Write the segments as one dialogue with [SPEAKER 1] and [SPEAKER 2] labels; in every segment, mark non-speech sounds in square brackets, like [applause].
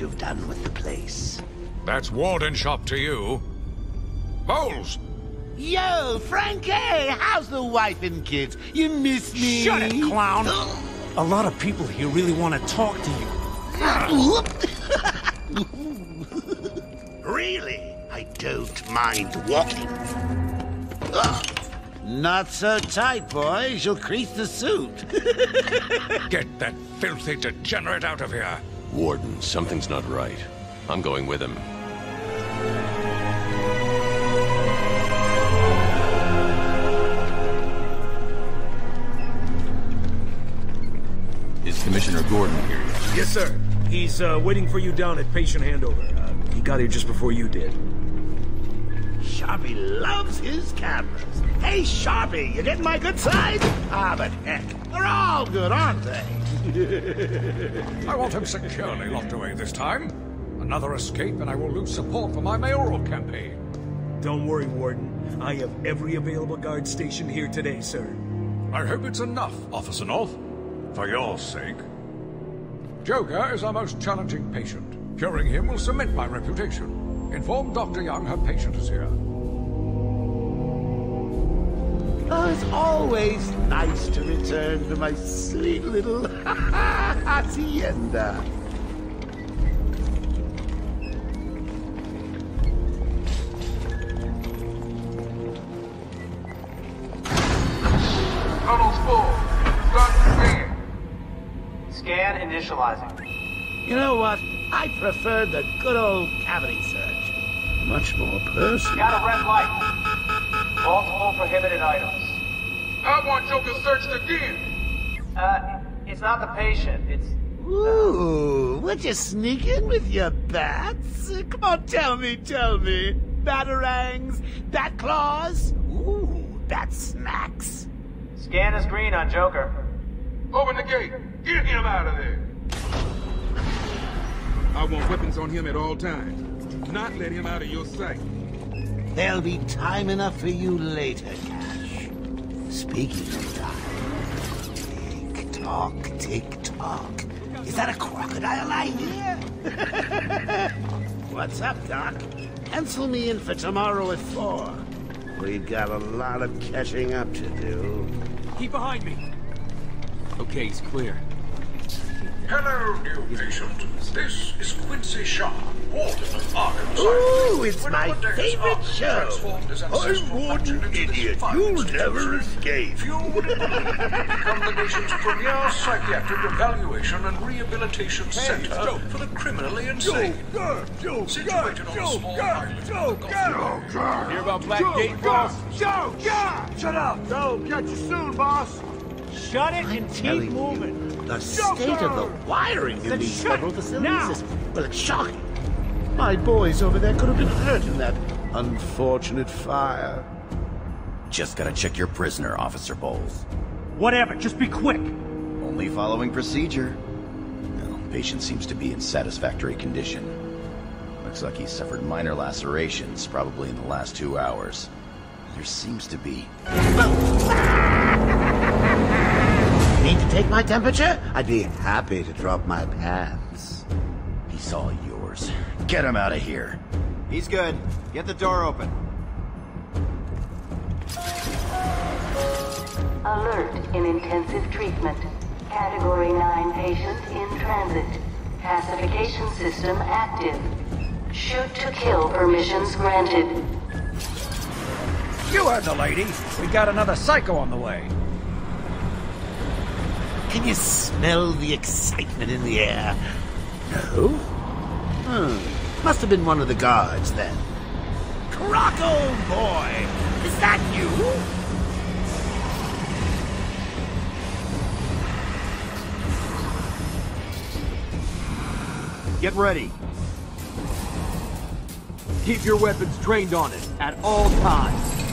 [SPEAKER 1] you've done with the place.
[SPEAKER 2] That's Warden Sharp to you. Boles!
[SPEAKER 1] Yo, Frankie! How's the wife and kids? You miss me?
[SPEAKER 3] Shut it, clown! A lot of people here really want to talk to you. [laughs]
[SPEAKER 1] really? I don't mind walking. Not so tight, boys. You'll crease the suit. [laughs]
[SPEAKER 2] Get that filthy degenerate out of here!
[SPEAKER 4] Warden, something's not right. I'm going with him.
[SPEAKER 5] Is Commissioner Gordon here yet?
[SPEAKER 3] Yes, sir. He's uh, waiting for you down at patient handover. Uh, he got here just before you did.
[SPEAKER 1] Sharpie loves his cameras. Hey, Sharpie, you getting my good side? Ah, but heck, they're all good, aren't they? [laughs]
[SPEAKER 2] I want him securely locked away this time. Another escape and I will lose support for my mayoral campaign.
[SPEAKER 3] Don't worry, Warden. I have every available guard station here today, sir.
[SPEAKER 2] I hope it's enough, Officer North. For your sake. Joker is our most challenging patient. Curing him will cement my reputation. Inform Dr. Young her patient is here.
[SPEAKER 1] Oh, it's always nice to return to my sweet little [laughs] hacienda.
[SPEAKER 6] Tunnels full. Start scan.
[SPEAKER 7] Scan initializing.
[SPEAKER 1] You know what? I prefer the good old cavity search. Much more personal.
[SPEAKER 7] Got a red light. Multiple prohibited items.
[SPEAKER 6] I want Joker searched again.
[SPEAKER 7] Uh, it's not the patient. It's
[SPEAKER 1] Ooh, would you sneak in with your bats? Come on, tell me, tell me. Batarangs, bat claws, ooh, bat smacks.
[SPEAKER 7] scan is green on Joker.
[SPEAKER 6] Open the gate. Get him out of there.
[SPEAKER 8] I want weapons on him at all times. Not let him out of your sight.
[SPEAKER 1] There'll be time enough for you later, Cash. Speaking of time, tick tock, tick tock. Is that a crocodile I hear? [laughs] What's up, Doc? Pencil me in for tomorrow at four. We've got a lot of catching up to do.
[SPEAKER 3] Keep behind me.
[SPEAKER 5] Okay, he's clear.
[SPEAKER 2] Hello, new patient. This is Quincy Sharp, Warden of Arkham
[SPEAKER 1] Ooh, it's
[SPEAKER 2] When
[SPEAKER 1] my favorite show.
[SPEAKER 2] transformed
[SPEAKER 1] I'm Warden
[SPEAKER 2] mansion into this
[SPEAKER 1] Idiot. You'll never escape.
[SPEAKER 2] Few would have believed it would become the [laughs] nation's premier psychiatric evaluation and rehabilitation center for the criminally insane. Situated on a small island in the Gulf of Mexico.
[SPEAKER 8] Hear about Blackgate, boss?
[SPEAKER 3] Joe, yeah! Shut up!
[SPEAKER 8] Joe, catch you soon, boss.
[SPEAKER 3] Shut it and
[SPEAKER 1] telling
[SPEAKER 3] keep
[SPEAKER 1] you,
[SPEAKER 3] moving.
[SPEAKER 1] The state of the wiring in
[SPEAKER 3] Then
[SPEAKER 1] these
[SPEAKER 3] shut
[SPEAKER 1] federal
[SPEAKER 3] it
[SPEAKER 1] facilities
[SPEAKER 3] now.
[SPEAKER 1] is, well, it's shocking. My boys over there could have been hurt in that unfortunate fire.
[SPEAKER 9] Just gotta check your prisoner, Officer Boles.
[SPEAKER 3] Whatever, just be quick.
[SPEAKER 9] Only following procedure. No, patient seems to be in satisfactory condition. Looks like he suffered minor lacerations, probably in the last two hours. There seems to be...
[SPEAKER 1] Need to take my temperature? I'd be happy to drop my pants. He
[SPEAKER 9] He's all yours. Get him out of here.
[SPEAKER 10] He's good. Get the door open.
[SPEAKER 11] Alert in intensive treatment. Category 9 patient in transit. Pacification system active. Shoot to kill permissions granted.
[SPEAKER 5] You heard the lady. We got another psycho on the way.
[SPEAKER 1] Can you smell the excitement in the air? No? Hmm. Must have been one of the guards then. Crocko boy! Is that you?
[SPEAKER 10] Get ready.
[SPEAKER 3] Keep your weapons trained on it at all times.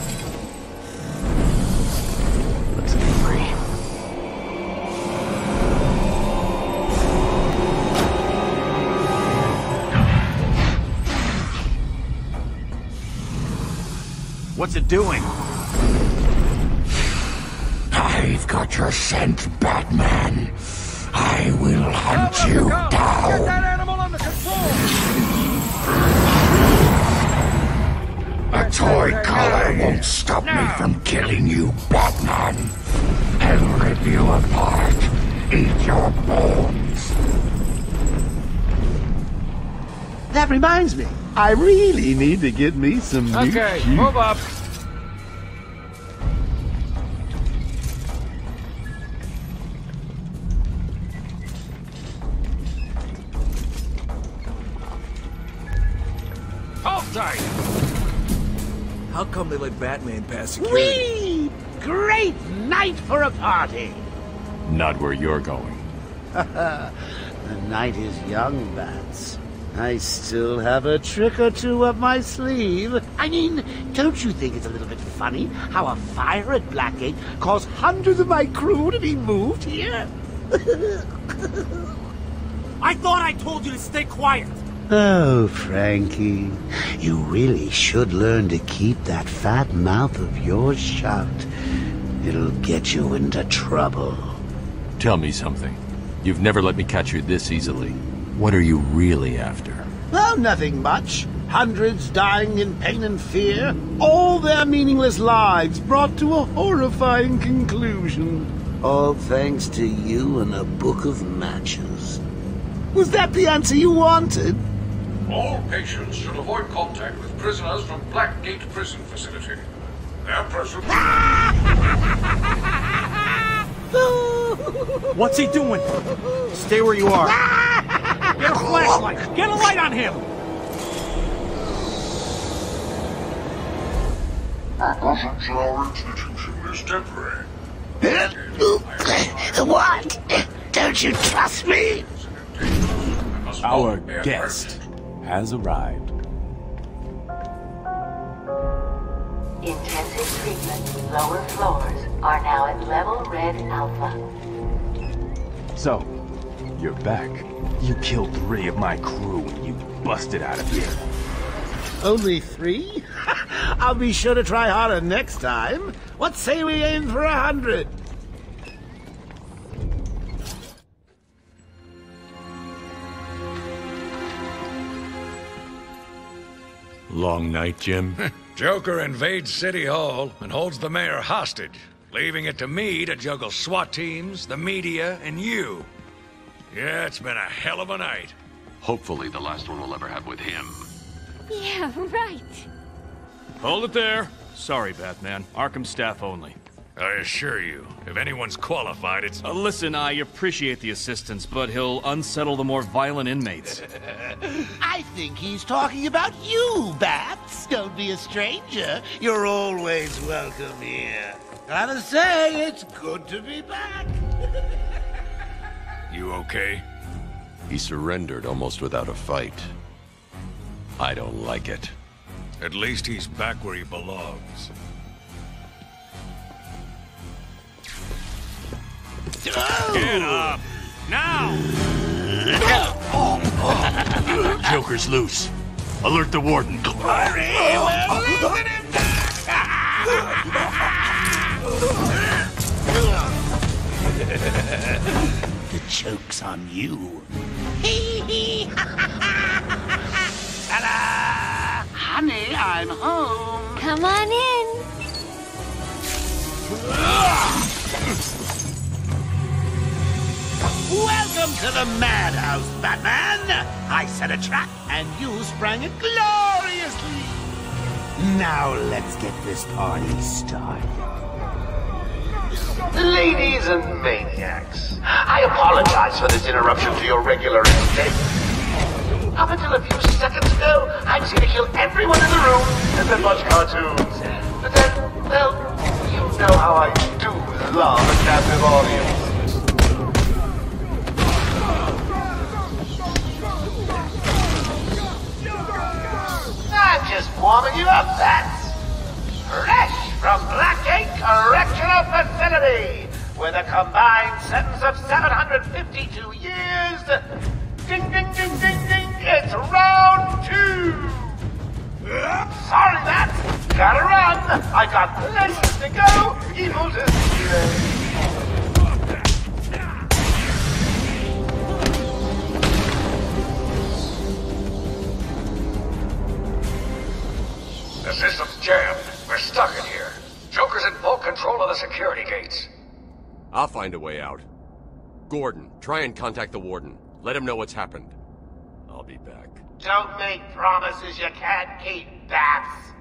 [SPEAKER 10] What's it doing?
[SPEAKER 12] I've got your scent, Batman. I will hunt you
[SPEAKER 5] Get
[SPEAKER 12] down.
[SPEAKER 5] that animal under control!
[SPEAKER 12] A toy collar won't stop me from killing you, Batman. I'll rip you apart. Eat your bones.
[SPEAKER 1] That reminds me. I really need to get me some new
[SPEAKER 5] Okay, move up. Hold tight.
[SPEAKER 13] How come they let Batman pass security?
[SPEAKER 1] Whee! Great night for a party!
[SPEAKER 4] Not where you're going. [laughs]
[SPEAKER 1] the night is young, Bats. I still have a trick or two up my sleeve. I mean, don't you think it's a little bit funny how a fire at Blackgate caused hundreds of my crew to be moved here?
[SPEAKER 5] I thought I told you to stay quiet.
[SPEAKER 1] Oh, Frankie, you really should learn to keep that fat mouth of yours shut. It'll get you into trouble.
[SPEAKER 4] Tell me something. You've never let me catch you this easily. What are you really after?
[SPEAKER 1] Oh, nothing much. Hundreds dying in pain and fear. All their meaningless lives brought to a horrifying conclusion. All thanks to you and a book of matches. Was that the answer you wanted?
[SPEAKER 2] All patients should avoid contact with prisoners from Blackgate Prison Facility. Their presence... [laughs]
[SPEAKER 5] What's he doing?
[SPEAKER 10] Stay where you are. [laughs]
[SPEAKER 5] Get a flashlight. Get a light on him.
[SPEAKER 14] Our presence in our institution is temporary.
[SPEAKER 1] What? Don't you trust me?
[SPEAKER 3] Our guest has arrived.
[SPEAKER 11] Intensive treatment. Lower floors are now at level red alpha.
[SPEAKER 3] So, you're back. You killed three of my crew and you busted out of here.
[SPEAKER 1] Only three? [laughs] I'll be sure to try harder next time. What say we aim for a hundred?
[SPEAKER 4] Long night, Jim? [laughs]
[SPEAKER 2] Joker invades City Hall and holds the mayor hostage, leaving it to me to juggle SWAT teams, the media, and you. Yeah, it's been a hell of a night.
[SPEAKER 4] Hopefully the last one we'll ever have with him.
[SPEAKER 15] Yeah, [laughs] right.
[SPEAKER 3] Hold it there. Sorry, Batman. Arkham staff only.
[SPEAKER 2] I assure you, if anyone's qualified, it's...
[SPEAKER 3] Uh, listen, I appreciate the assistance, but he'll unsettle the more violent inmates. [laughs]
[SPEAKER 1] I think he's talking about you, Bats. Don't be a stranger. You're always welcome here. Gotta say, it's good to be back. [laughs]
[SPEAKER 2] You okay?
[SPEAKER 4] He surrendered almost without a fight. I don't like it.
[SPEAKER 2] At least he's back where he belongs.
[SPEAKER 3] Get up! Now!
[SPEAKER 12] Joker's loose. Alert the warden.
[SPEAKER 1] the [laughs] Joke's on you. Ta-da!
[SPEAKER 8] Honey, I'm home.
[SPEAKER 15] Come on in.
[SPEAKER 8] Welcome to the madhouse, Batman! I set a trap and you sprang it gloriously! Now let's get this party started.
[SPEAKER 1] Ladies and maniacs, I apologize for this interruption to your regular entertainment. Up until a few seconds ago, I was to kill everyone in the room and then watch cartoons. But then, well, you know how I do love a captive audience. I'm just warming you up, that's fresh from Blackgate Correctional Facility, with a combined sentence of 752 years. Ding, ding, ding, ding, ding, it's round two. Sorry, that's gotta run. I got places to go. Evil to
[SPEAKER 2] The system's jammed. We're stuck in here. Joker's in full control of the security gates.
[SPEAKER 4] I'll find a way out. Gordon, try and contact the warden. Let him know what's happened. I'll be back.
[SPEAKER 1] Don't make promises you can't keep, Bats.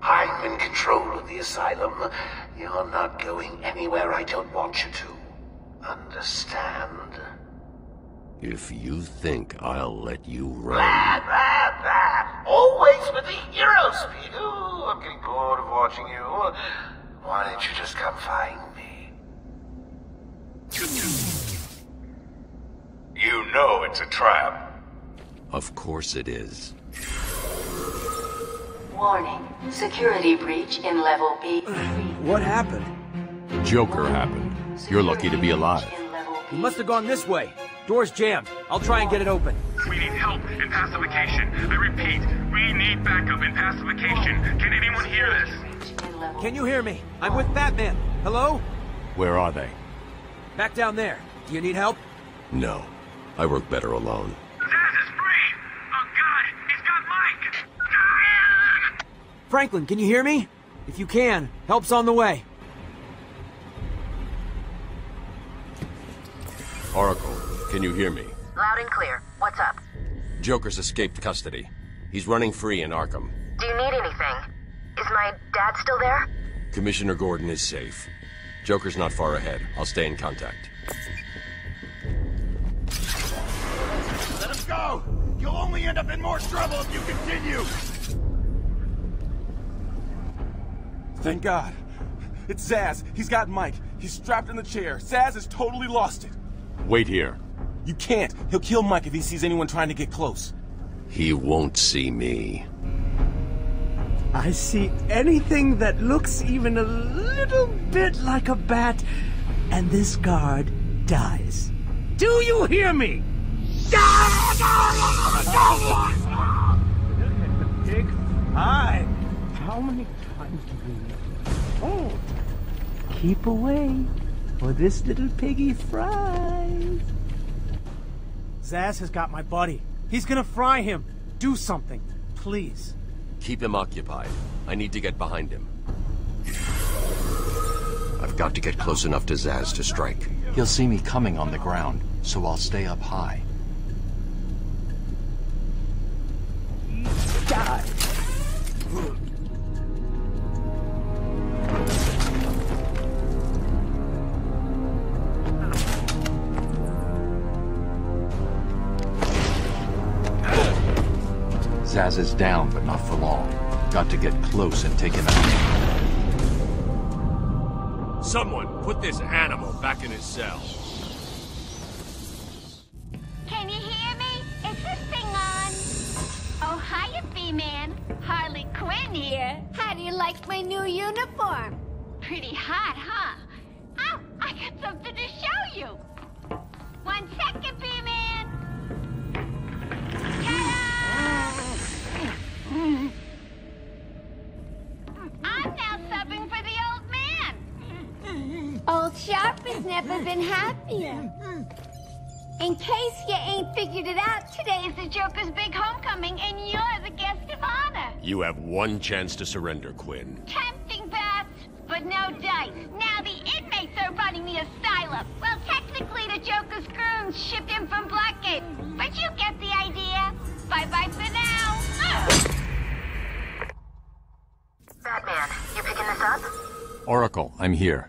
[SPEAKER 1] I'm in control of the asylum. You're not going anywhere I don't want you to. Understand?
[SPEAKER 4] If you think I'll let you run...
[SPEAKER 1] Blah, blah, blah. Always with the hero speed. Ooh, I'm getting bored of watching you. Why don't you just come find me?
[SPEAKER 2] You know it's a trap.
[SPEAKER 4] Of course it is.
[SPEAKER 11] Warning. Security breach in level B.
[SPEAKER 5] What happened?
[SPEAKER 4] Joker happened. You're lucky to be alive.
[SPEAKER 5] He must have gone this way. Door's jammed. I'll try and get it open.
[SPEAKER 16] We need help in pacification. I repeat, we need backup in pacification. Can anyone hear this?
[SPEAKER 5] Can you hear me? I'm with Batman. Hello?
[SPEAKER 4] Where are they?
[SPEAKER 5] Back down there. Do you need help?
[SPEAKER 4] No. I work better alone.
[SPEAKER 16] Zsasz is free! Oh god, he's got Mike!
[SPEAKER 5] Franklin, can you hear me? If you can, help's on the way.
[SPEAKER 4] Oracle, can you hear me?
[SPEAKER 17] Loud and clear. What's up?
[SPEAKER 4] Joker's escaped custody. He's running free in Arkham.
[SPEAKER 17] Do you need anything? Is my dad still there?
[SPEAKER 4] Commissioner Gordon is safe. Joker's not far ahead. I'll stay in contact.
[SPEAKER 8] Let him go! You'll only end up in more trouble if you continue!
[SPEAKER 3] Thank God. It's Zsasz. He's got Mike. He's strapped in the chair. Zsasz has totally lost it.
[SPEAKER 4] Wait here.
[SPEAKER 3] You can't. He'll kill Mike if he sees anyone trying to get close.
[SPEAKER 4] He won't see me.
[SPEAKER 18] I see anything that looks even a little bit like a bat, and this guard dies. Do you hear me? Pig, hi. How many times do we Oh, keep away, or this little piggy fries.
[SPEAKER 19] Zsasz has got my buddy. He's gonna fry him. Do something, please.
[SPEAKER 4] Keep him occupied. I need to get behind him. I've got to get close enough to Zsasz to strike.
[SPEAKER 20] He'll see me coming on the ground, so I'll stay up high.
[SPEAKER 18] Die.
[SPEAKER 20] Is down, but not for long. Got to get close and take him out.
[SPEAKER 21] Someone put this animal back in his cell.
[SPEAKER 15] Can you hear me? Is this thing on? Oh, hiya, B-Man. Harley Quinn here. How do you like my new uniform? Pretty hot, huh? Oh, I got something to show you. One second, B-Man. Man. Old Sharp has never been happier. In case you ain't figured it out, today is the Joker's big homecoming, and you're the guest of honor.
[SPEAKER 4] You have one chance to surrender, Quinn.
[SPEAKER 15] Tempting, Bats, but no dice. Now the inmates are running the asylum. Well, technically the Joker's goons shipped in from Blackgate, but you get the idea. Bye-bye for now. Ugh.
[SPEAKER 17] Batman, you picking this up?
[SPEAKER 22] Oracle, I'm here.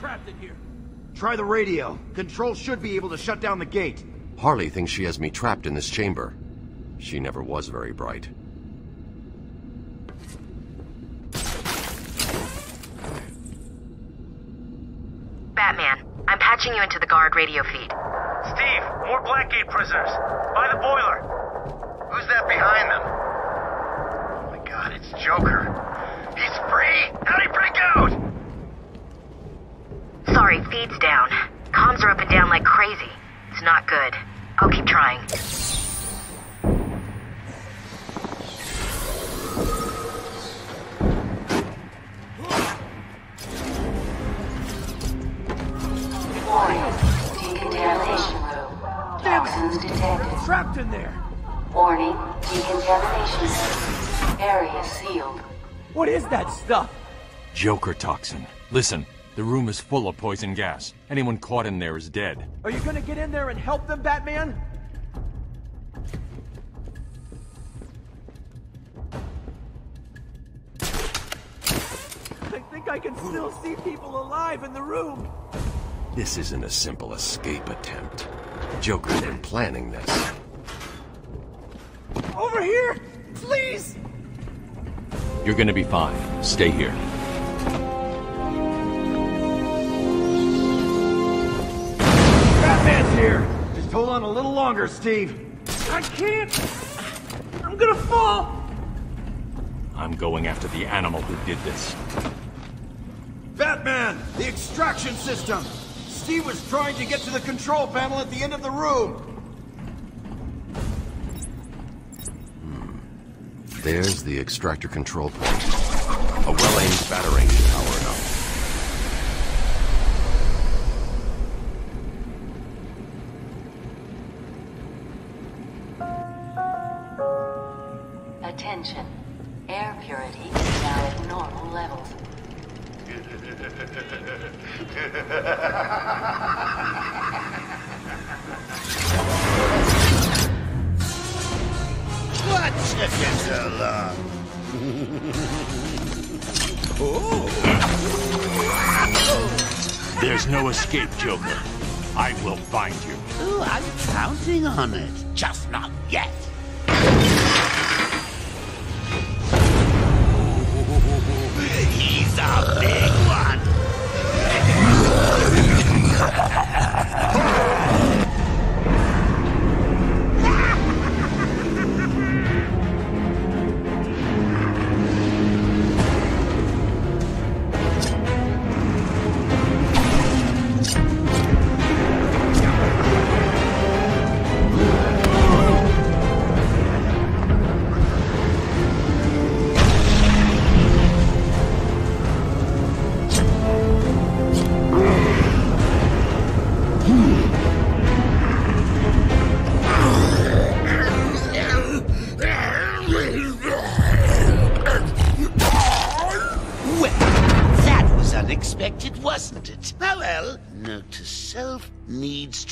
[SPEAKER 5] We're trapped in here.
[SPEAKER 10] Try the radio. Control should be able to shut down the gate.
[SPEAKER 4] Harley thinks she has me trapped in this chamber. She never was very bright.
[SPEAKER 17] Batman, I'm patching you into the guard radio feed.
[SPEAKER 23] Steve, more Blackgate prisoners. By the boiler.
[SPEAKER 24] Who's that behind them? Oh my god, it's Joker. He's free! How'd he break out?
[SPEAKER 17] Sorry, feed's down. Comms are up and down like crazy. It's not good. I'll keep trying. Warning. Decontamination room. Toxins detected.
[SPEAKER 5] Trapped in there.
[SPEAKER 11] Warning. Decontamination. Area sealed.
[SPEAKER 5] What is that stuff?
[SPEAKER 22] Joker toxin. Listen, the room is full of poison gas. Anyone caught in there is dead.
[SPEAKER 5] Are you gonna get in there and help them, Batman? I think I can still see people alive in the room.
[SPEAKER 4] This isn't a simple escape attempt. Joker's been planning this.
[SPEAKER 5] Over here! Please!
[SPEAKER 22] You're gonna be fine. Stay here.
[SPEAKER 10] Batman's here! Just hold on a little longer, Steve.
[SPEAKER 5] I can't! I'm gonna fall!
[SPEAKER 22] I'm going after the animal who did this.
[SPEAKER 10] Batman! The extraction system! Steve was trying to get to the control panel at the end of the room! Hmm.
[SPEAKER 4] There's the extractor control point. A well-aimed batarang should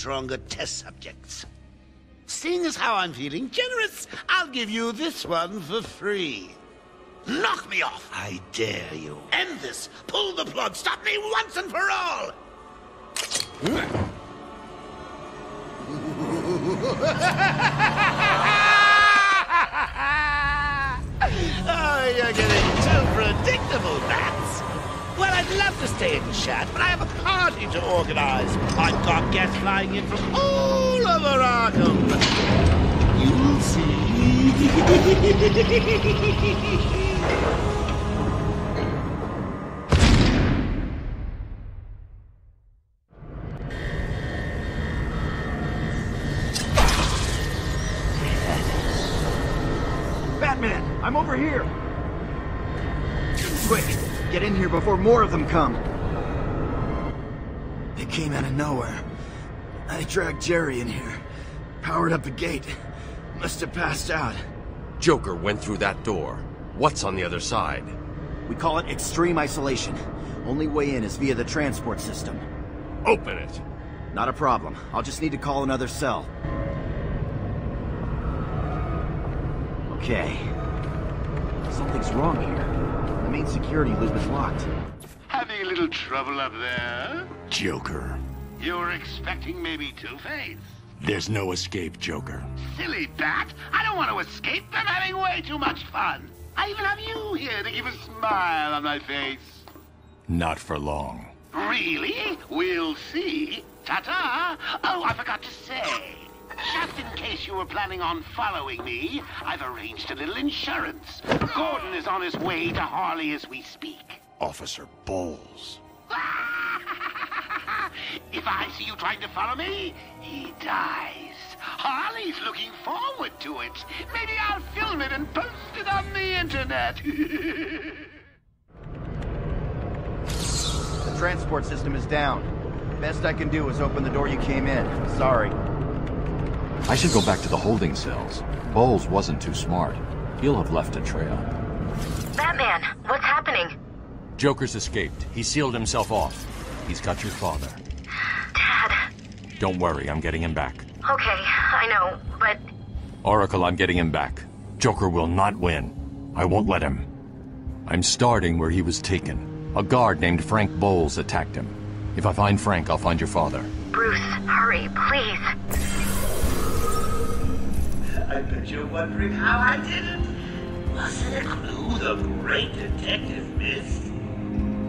[SPEAKER 1] stronger test subjects. Seeing as how I'm feeling generous, I'll give you this one for free. Knock me off, I dare you. End this. Pull the plug. Stop me once and for all. [laughs] oh, you're getting too predictable, Bats. Well, I'd love to stay and chat, but I have a party to organize. I've got guests flying in from all over Arkham. You'll see.
[SPEAKER 10] Batman, I'm over here. In here before more of them come. They came out of nowhere. I dragged Jerry in here, powered up the gate. Must have passed out.
[SPEAKER 4] Joker went through that door. What's on the other side?
[SPEAKER 10] We call it extreme isolation. Only way in is via the transport system.
[SPEAKER 4] Open it.
[SPEAKER 10] Not a problem. I'll just need to call another cell. Okay. Something's wrong here. The main security loop is locked.
[SPEAKER 1] Having a little trouble up there?
[SPEAKER 25] Joker.
[SPEAKER 1] You were expecting maybe Two-Face?
[SPEAKER 25] There's no escape, Joker.
[SPEAKER 1] Silly bat! I don't want to escape. I'm having way too much fun. I even have you here to keep a smile on my face.
[SPEAKER 25] Not for long.
[SPEAKER 1] Really? We'll see. Ta-ta! Oh, I forgot to say. Just in case you were planning on following me, I've arranged a little insurance. Gordon is on his way to Harley as we speak.
[SPEAKER 25] Officer Boles. [laughs]
[SPEAKER 1] If I see you trying to follow me, he dies. Harley's looking forward to it. Maybe I'll film it and post it on the internet. [laughs]
[SPEAKER 10] The transport system is down. Best I can do is open the door you came in. Sorry.
[SPEAKER 26] I should go back to the holding cells. Boles wasn't too smart. He'll have left a trail.
[SPEAKER 17] Batman, what's happening?
[SPEAKER 4] Joker's escaped. He sealed himself off. He's got your father.
[SPEAKER 17] Dad.
[SPEAKER 4] Don't worry, I'm getting him back.
[SPEAKER 17] Okay, I know, but
[SPEAKER 4] Oracle, I'm getting him back. Joker will not win. I won't let him. I'm starting where he was taken. A guard named Frank Boles attacked him. If I find Frank, I'll find your father.
[SPEAKER 17] Bruce, hurry, please.
[SPEAKER 27] I bet you're wondering how I did it. Was it a clue the great detective missed?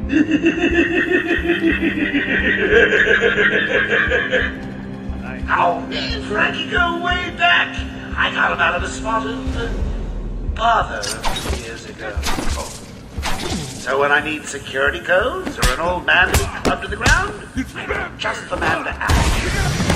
[SPEAKER 27] [laughs] How me and Frankie go way back. I got him out of a spot of bother years ago. So when I need security codes or an old man to clubbed to the ground, I'm just the man to ask.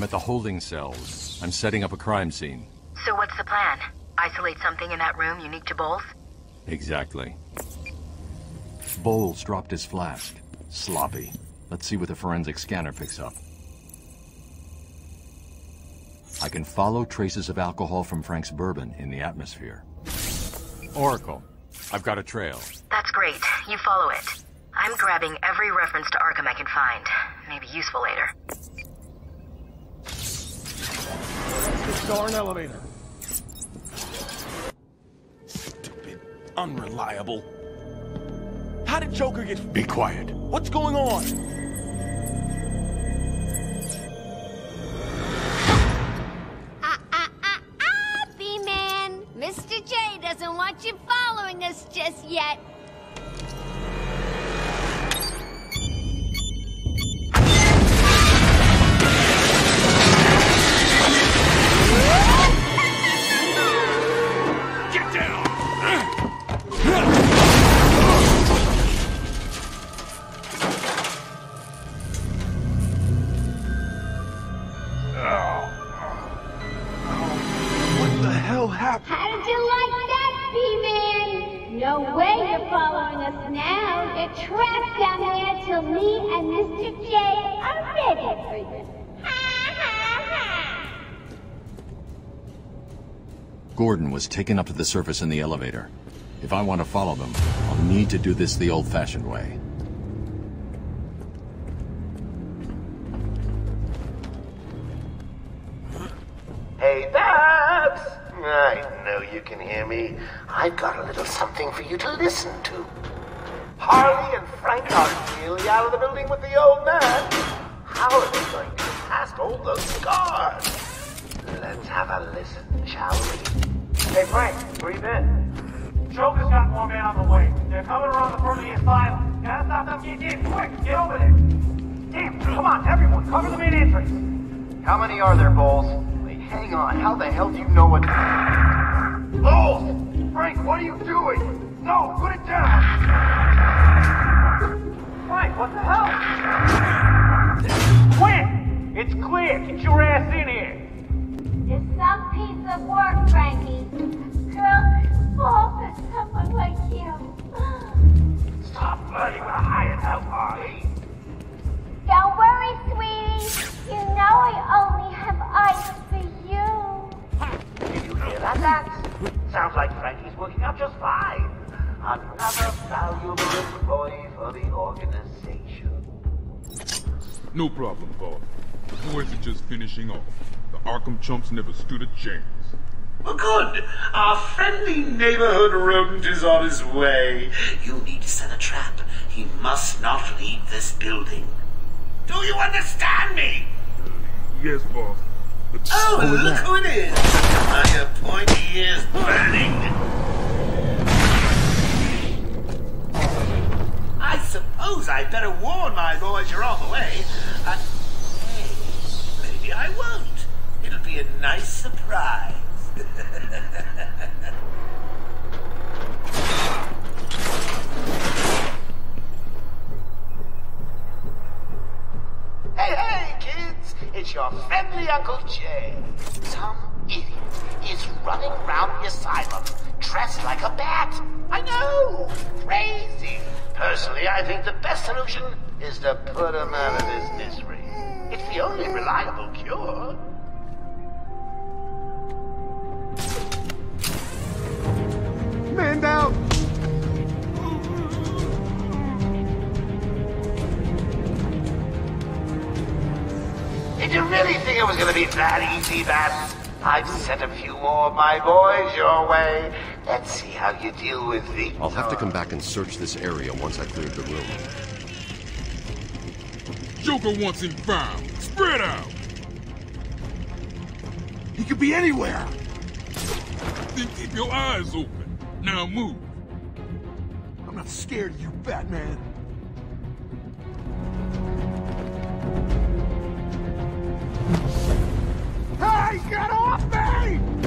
[SPEAKER 4] I'm at the holding cells. I'm setting up a crime scene.
[SPEAKER 17] So what's the plan? Isolate something in that room unique to Boles?
[SPEAKER 4] Exactly. Boles dropped his flask. Sloppy. Let's see what the forensic scanner picks up. I can follow traces of alcohol from Frank's bourbon in the atmosphere. Oracle, I've got a trail.
[SPEAKER 17] That's great. You follow it. I'm grabbing every reference to Arkham I can find. Maybe useful later.
[SPEAKER 3] This darn elevator. Stupid, unreliable. How did Joker get...
[SPEAKER 25] Be quiet.
[SPEAKER 3] What's going on?
[SPEAKER 15] Ah, ah, ah, ah, B-Man! Mr. J doesn't want you following us just yet.
[SPEAKER 4] Gordon was taken up to the surface in the elevator. If I want to follow them, I'll need to do this the old-fashioned way.
[SPEAKER 7] Hey, Babs! I know you can hear me. I've got a little something for you to listen to. Harley and Frank are nearly out of the building with the old man. How are they going to get past all those scars? Let's have a listen, shall we? Hey, Frank, breathe in. Joker's got more men on the way. They're coming around the front of the asylum. Gotta stop them. Get in, quick. Get over there. Damn, come on, everyone. Cover the main entrance.
[SPEAKER 1] How many are there, Boles? Wait, hang on. How the hell do you know what...
[SPEAKER 7] Boles! Frank, what are you doing? No, put it down! Frank, what the hell? Quinn! It's clear. Get your ass in here.
[SPEAKER 15] It's some piece of work, Frankie. Girl, oh, fall for someone like you.
[SPEAKER 7] Stop flirting with a hired help, Harley.
[SPEAKER 15] Don't worry, sweetie. You know I only have eyes for you.
[SPEAKER 1] Did you hear that, Dax? Sounds like Frankie's working out just fine. Another valuable employee for the organization.
[SPEAKER 6] No problem, boss. The boys are just finishing off. The Arkham chumps never stood a chance.
[SPEAKER 28] Well, good. Our friendly neighborhood rodent is on his way. You need to set a trap. He must not leave this building. Do you understand me?
[SPEAKER 6] Yes, boss.
[SPEAKER 28] Oh, look who it is. My pointy ears burning. I suppose I'd better warn my boys you're on the way. Uh, hey, maybe I won't. Be a nice surprise. [laughs]
[SPEAKER 1] Hey, hey, kids! It's your friendly Uncle Jay. Some idiot is running around the asylum dressed like a bat. I know! Crazy! Personally, I think the best solution is to put him out of his misery. It's the only reliable cure.
[SPEAKER 8] Man down!
[SPEAKER 1] Did you really think it was gonna be that easy, Bat? I've sent a few more of my boys your way. Let's see how you deal with the...
[SPEAKER 4] I'll have to come back and search this area once I've cleared the room.
[SPEAKER 6] Joker wants him found. Spread out.
[SPEAKER 8] He could be anywhere.
[SPEAKER 6] Then keep your eyes open. Now move.
[SPEAKER 8] I'm not scared of you, Batman. Hey, get off me!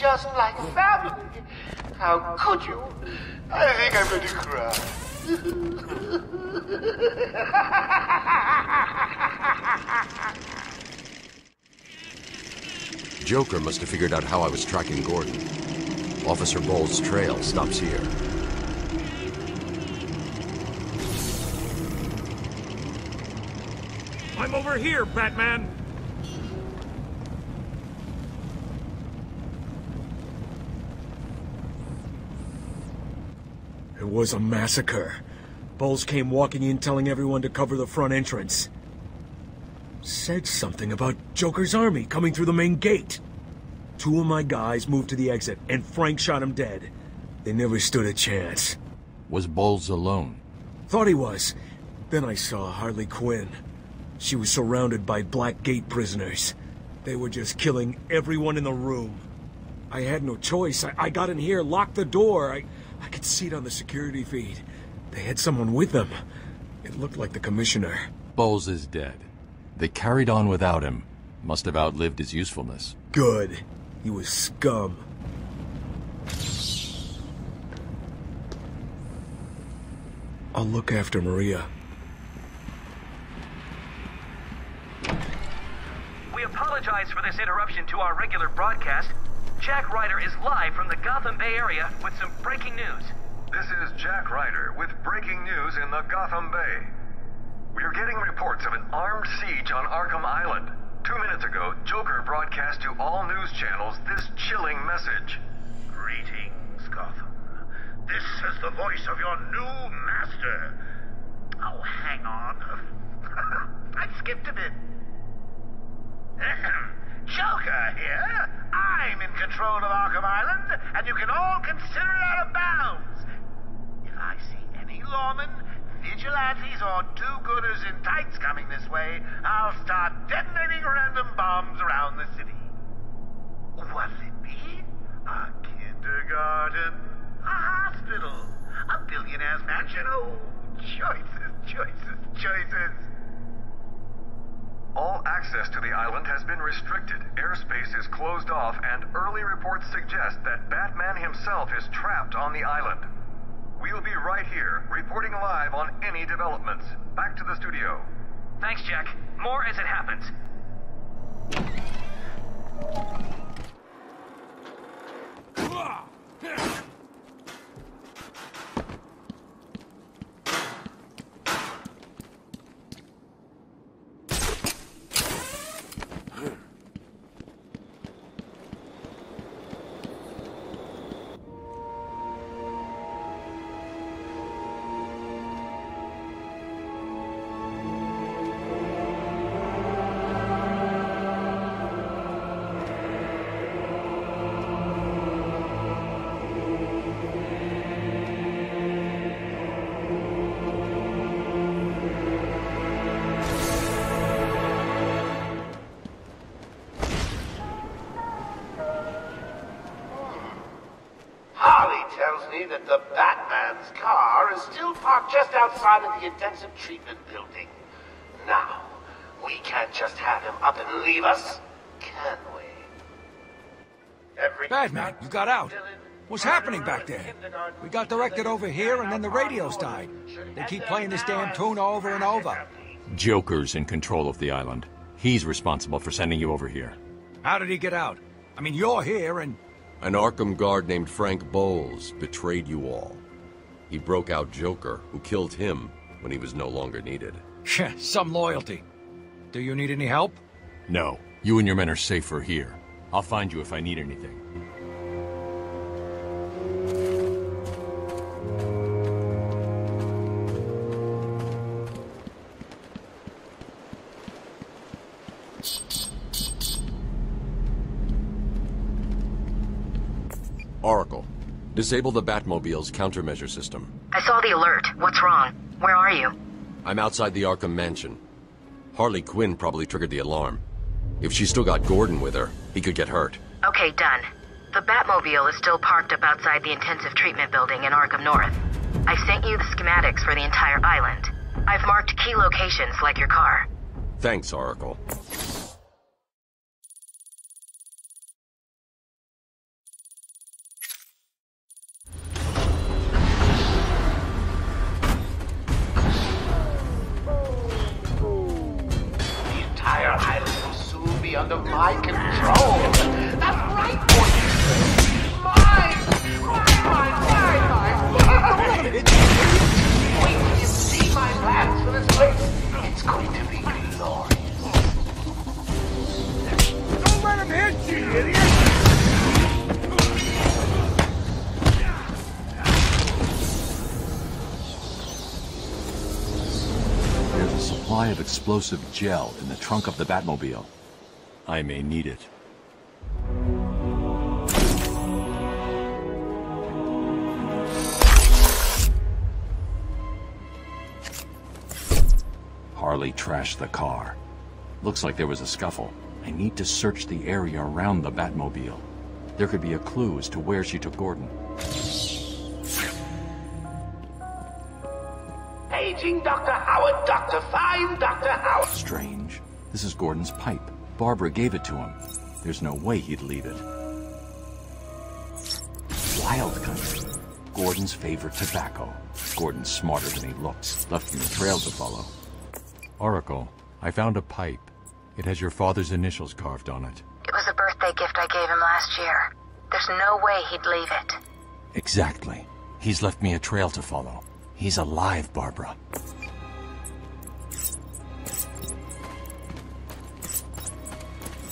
[SPEAKER 1] Just like family. How could you? I think I'm going to cry.
[SPEAKER 4] Joker must have figured out how I was tracking Gordon. Officer Boles' trail stops here.
[SPEAKER 3] I'm over here, Batman! Was a massacre. Boles came walking in telling everyone to cover the front entrance. Said something about Joker's army coming through the main gate. Two of my guys moved to the exit, and Frank shot him dead. They never stood a chance.
[SPEAKER 4] Was Boles alone?
[SPEAKER 3] Thought he was. Then I saw Harley Quinn. She was surrounded by Blackgate prisoners. They were just killing everyone in the room. I had no choice. I, I got in here, locked the door. I, I could see it on the security feed. They had someone with them. It looked like the commissioner.
[SPEAKER 4] Boles is dead. They carried on without him. Must have outlived his usefulness.
[SPEAKER 3] Good. He was scum. I'll look after Maria.
[SPEAKER 29] We apologize for this interruption to our regular broadcast. Jack Ryder is live from the Gotham Bay area with some breaking news.
[SPEAKER 30] This is Jack Ryder with breaking news in the Gotham Bay. We are getting reports of an armed siege on Arkham Island. Two minutes ago, Joker broadcast to all news channels this chilling message.
[SPEAKER 1] Greetings, Gotham. This is the voice of your new master. Oh, hang on. [laughs] I skipped a bit. [clears throat] Joker here. I'm in control of Arkham Island, and you can all consider it out of bounds. If I see any lawmen, vigilantes, or do-gooders in tights coming this way, I'll start detonating random bombs around the city. What'll it be? A kindergarten? A hospital? A billionaire's mansion? Oh, choices, choices, choices.
[SPEAKER 30] All access to the island has been restricted. Airspace is closed off, and early reports suggest that Batman himself is trapped on the island. We'll be right here, reporting live on any developments. Back to the studio.
[SPEAKER 31] Thanks, Jack. More as it happens.
[SPEAKER 1] Harley that the Batman's car is still parked just outside of the intensive treatment building. Now, we can't just have him up and leave us, can we? Every
[SPEAKER 2] Batman, you got out. What's happening back there? We got directed over here and then the radios died. They keep playing this damn tune over and over.
[SPEAKER 4] Joker's in control of the island. He's responsible for sending you over here.
[SPEAKER 2] How did he get out? I mean, you're here and...
[SPEAKER 32] An Arkham guard named Frank Boles betrayed you all. He broke out Joker, who killed him when he was no longer needed.
[SPEAKER 2] Some loyalty. Do you need any help?
[SPEAKER 4] No. You and your men are safer here. I'll find you if I need anything.
[SPEAKER 32] Disable the Batmobile's countermeasure system.
[SPEAKER 17] I saw the alert. What's wrong? Where are you?
[SPEAKER 32] I'm outside the Arkham Mansion. Harley Quinn probably triggered the alarm. If she still got Gordon with her, he could get hurt.
[SPEAKER 17] Okay, done. The Batmobile is still parked up outside the intensive treatment building in Arkham North. I sent you the schematics for the entire island. I've marked key locations like your car.
[SPEAKER 32] Thanks, Oracle.
[SPEAKER 1] Be under my control. That's right, boys. Mine! Mine, mine, mine, mine! Wait till you see my plans for this place. It's going to be glorious.
[SPEAKER 2] Don't let him hit you, idiot!
[SPEAKER 4] There's a supply of explosive gel in the trunk of the Batmobile. I may need it. Harley trashed the car. Looks like there was a scuffle. I need to search the area around the Batmobile. There could be a clue as to where she took Gordon.
[SPEAKER 1] Paging Dr. Howard, Dr. Fine, Dr. Howard.
[SPEAKER 4] Strange. This is Gordon's pipe. Barbara gave it to him. There's no way he'd leave it. Wild country. Gordon's favorite tobacco. Gordon's smarter than he looks. Left me a trail to follow. Oracle, I found a pipe. It has your father's initials carved on it.
[SPEAKER 17] It was a birthday gift I gave him last year. There's no way he'd leave it.
[SPEAKER 4] Exactly. He's left me a trail to follow. He's alive, Barbara.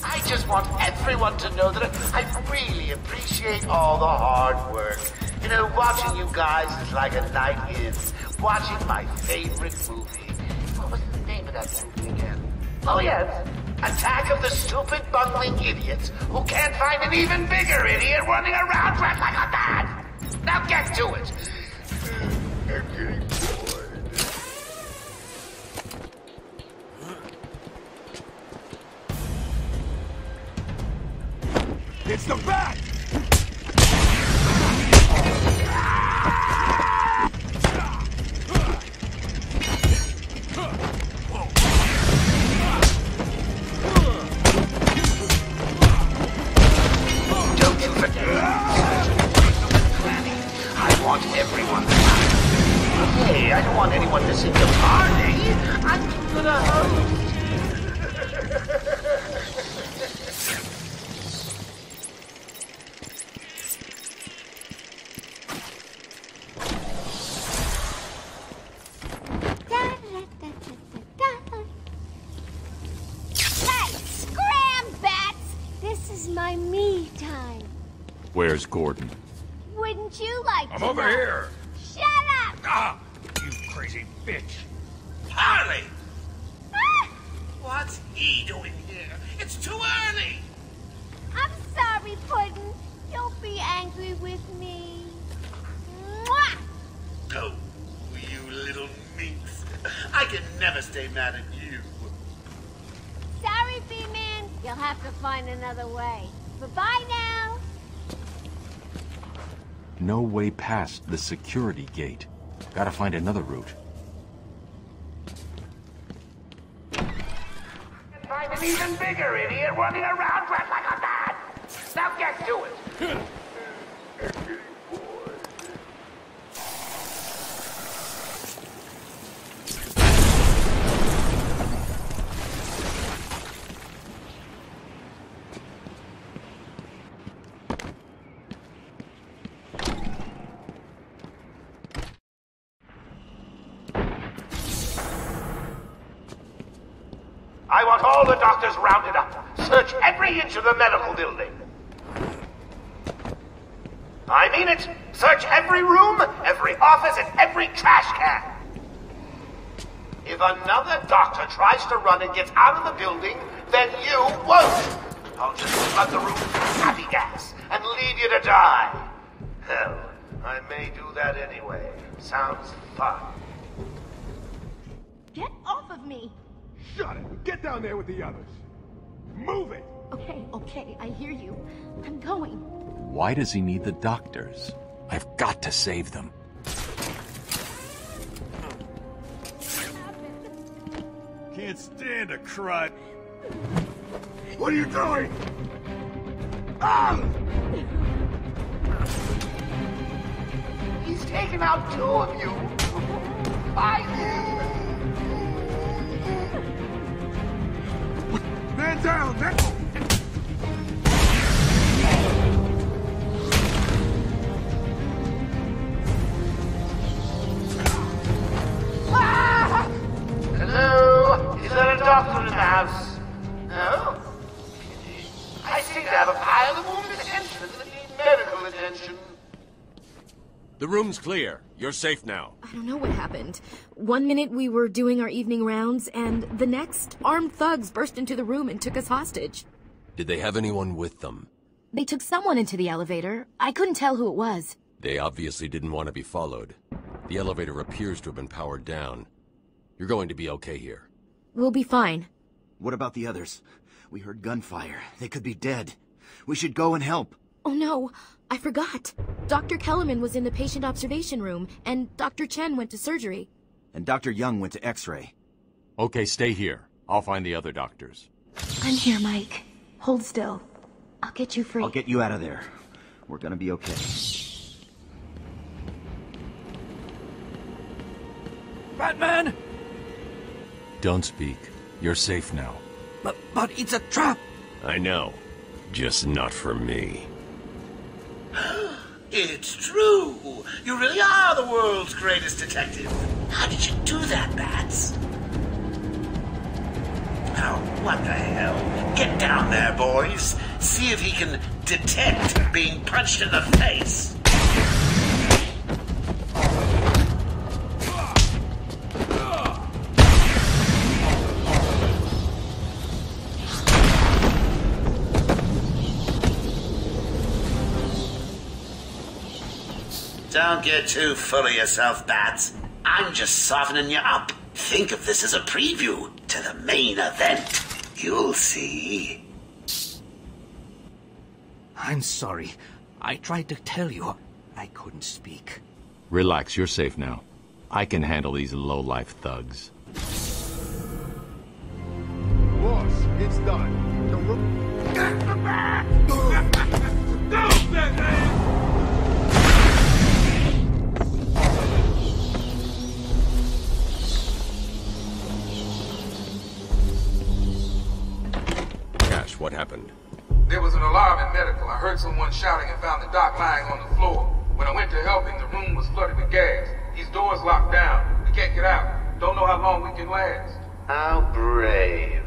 [SPEAKER 1] I just want everyone to know that I really appreciate all the hard work. You know, watching you guys is like a night in. Watching my favorite movie. What was the name of that movie again? Oh, yes. Attack of the Stupid Bungling Idiots who can't find an even bigger idiot running around like a man. Now get to it.
[SPEAKER 2] It's the bat!
[SPEAKER 33] Past the security gate. Gotta find another route.
[SPEAKER 1] Find an even bigger idiot running around dressed like a man! Now get to it! I want all the doctors rounded up. Search every inch of the medical building. I mean it. Search every room, every office, and every trash can. If another doctor tries to run and gets out of the building, then you won't. I'll just flood the room with happy gas and leave you to die. Hell, I may do that anyway. Sounds fun.
[SPEAKER 15] Get off of me.
[SPEAKER 6] Shut it. Get down there with the others. Move it.
[SPEAKER 15] Okay, okay, I hear you. I'm going.
[SPEAKER 33] Why does he need the doctors? I've got to save them.
[SPEAKER 6] Can't stand a crud. What are you doing? Ah!
[SPEAKER 1] He's taken out two of you. Fight!
[SPEAKER 6] Man down! Man!
[SPEAKER 1] Hello? Is there a doctor in the house? No? I seem to have a pile of wounded henchmen that need medical attention.
[SPEAKER 4] The room's clear. You're safe now.
[SPEAKER 34] I don't know what happened. One minute we were doing our evening rounds, and the next, armed thugs burst into the room and took us hostage.
[SPEAKER 4] Did they have anyone with them?
[SPEAKER 34] They took someone into the elevator. I couldn't tell who it was.
[SPEAKER 4] They obviously didn't want to be followed. The elevator appears to have been powered down. You're going to be okay here.
[SPEAKER 34] We'll be fine.
[SPEAKER 10] What about the others? We heard gunfire. They could be dead. We should go and help.
[SPEAKER 34] Oh no, I forgot. Dr. Kellerman was in the patient observation room, and Dr. Chen went to surgery.
[SPEAKER 10] And Dr. Young went to X-ray.
[SPEAKER 33] Okay, stay here. I'll find the other doctors.
[SPEAKER 34] I'm here, Mike. Hold still. I'll get you free.
[SPEAKER 10] I'll get you out of there. We're gonna be okay.
[SPEAKER 35] Batman!
[SPEAKER 33] Don't speak. You're safe now.
[SPEAKER 35] But, but it's a trap!
[SPEAKER 4] I know. Just not for me.
[SPEAKER 1] It's true. You really are the world's greatest detective. How did you do that, Bats? Oh, what the hell? Get down there, boys. See if he can detect being punched in the face. Don't get too full of yourself, Bats. I'm just softening you up. Think of this as a preview to the main event. You'll see.
[SPEAKER 36] I'm sorry. I tried to tell you. I couldn't speak.
[SPEAKER 33] Relax, you're safe now. I can handle these low-life thugs.
[SPEAKER 6] Boss, it's done. The room. Get the back! Go, Batman!
[SPEAKER 4] What happened?
[SPEAKER 6] There was an alarm in medical. I heard someone shouting and found the doc lying on the floor. When I went to help him, the room was flooded with gas. These doors locked down. We can't get out. Don't know how long we can last.
[SPEAKER 1] How brave.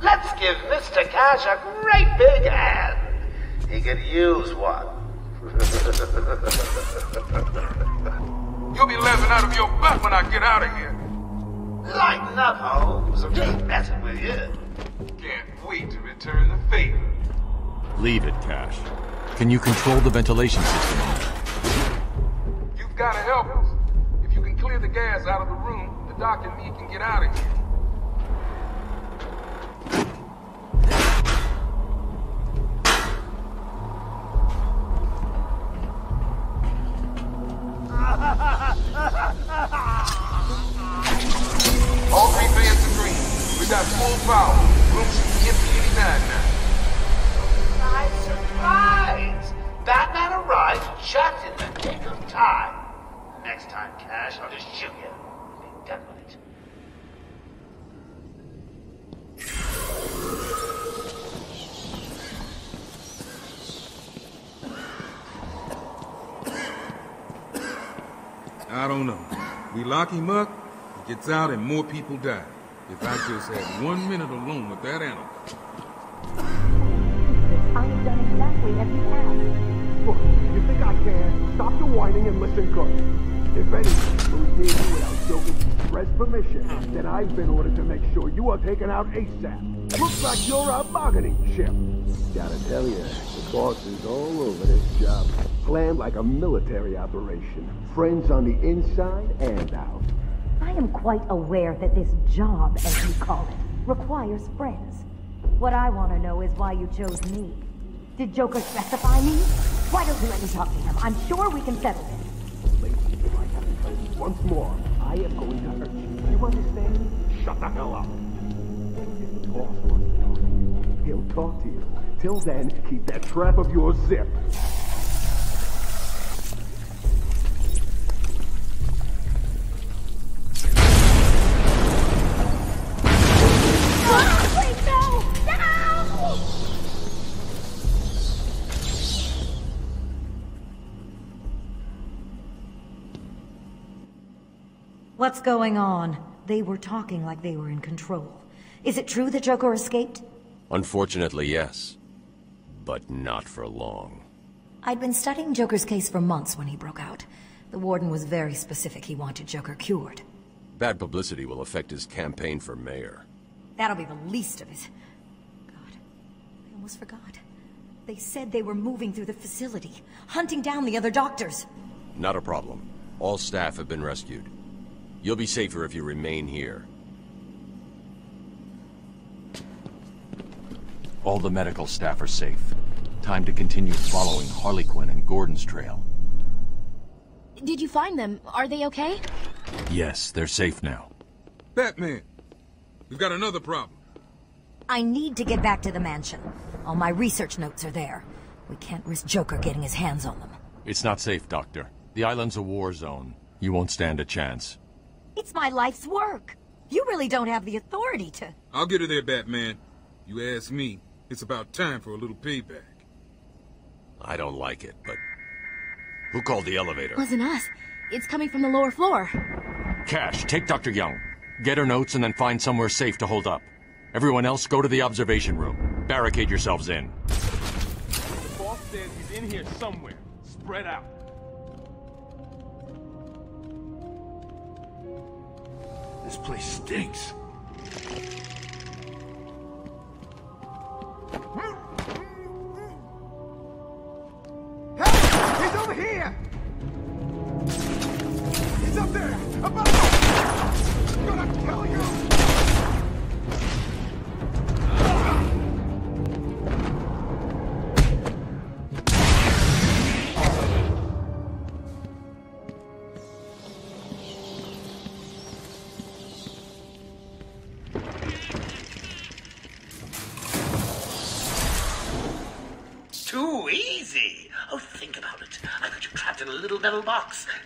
[SPEAKER 1] Let's give Mr. Cash a great big hand. he could use one. [laughs]
[SPEAKER 6] You'll be laughing out of your butt when I get out of here.
[SPEAKER 1] Lighten up, Holmes. I'm just messing with you.
[SPEAKER 6] Can't wait to return the favor.
[SPEAKER 33] Leave it, Cash. Can you control the ventilation system?
[SPEAKER 6] You've got to help us. If you can clear the gas out of the room, the doc and me can get out of here. All three fans agree. We got full power. Room now.
[SPEAKER 1] Surprise, surprise! Batman arrived just in the nick of time. Next time, Cash, I'll just shoot you. Be done with it.
[SPEAKER 2] I don't know. We lock him up, he gets out, and more people die. If I just had one minute alone with that animal.
[SPEAKER 37] I have done exactly as you asked.
[SPEAKER 8] Look, you think I can? Stop your whining and listen good. If anything goes near you without Joker's express permission, then I've been ordered to make sure you are taken out ASAP. Looks like you're a bargaining chip. Gotta tell you, the boss is all over this job. Planned like a military operation. Friends on the inside and out.
[SPEAKER 37] I am quite aware that this job, as you call it, requires friends. What I want to know is why you chose me. Did Joker specify me? Why don't you let me talk to him? I'm sure we can settle this.
[SPEAKER 8] Once more, I am going to hurt you. You understand? Shut the hell up. Wants to talk he'll talk to you. Till then, keep that trap of yours zipped.
[SPEAKER 37] What's going on? They were talking like they were in control. Is it true that Joker escaped?
[SPEAKER 4] Unfortunately, yes. But not for long.
[SPEAKER 37] I'd been studying Joker's case for months when he broke out. The warden was very specific he wanted Joker cured.
[SPEAKER 4] Bad publicity will affect his campaign for mayor.
[SPEAKER 37] That'll be the least of it. God, I almost forgot. They said they were moving through the facility, hunting down the other doctors.
[SPEAKER 4] Not a problem. All staff have been rescued. You'll be safer if you remain here.
[SPEAKER 33] All the medical staff are safe. Time to continue following Harley Quinn and Gordon's trail.
[SPEAKER 34] Did you find them? Are they okay?
[SPEAKER 33] Yes, they're safe now.
[SPEAKER 2] Batman! We've got another problem.
[SPEAKER 37] I need to get back to the mansion. All my research notes are there. We can't risk Joker getting his hands on them.
[SPEAKER 33] It's not safe, Doctor. The island's a war zone. You won't stand a chance.
[SPEAKER 37] It's my life's work. You really don't have the authority to...
[SPEAKER 2] I'll get her there, Batman. You ask me, it's about time for a little payback.
[SPEAKER 4] I don't like it, but... Who called the elevator?
[SPEAKER 34] Wasn't us. It's coming from the lower floor.
[SPEAKER 33] Cash, take Dr. Young. Get her notes and then find somewhere safe to hold up. Everyone else, go to the observation room. Barricade yourselves in.
[SPEAKER 5] The boss says he's in here somewhere. Spread out.
[SPEAKER 36] This place stinks.
[SPEAKER 8] He's over here!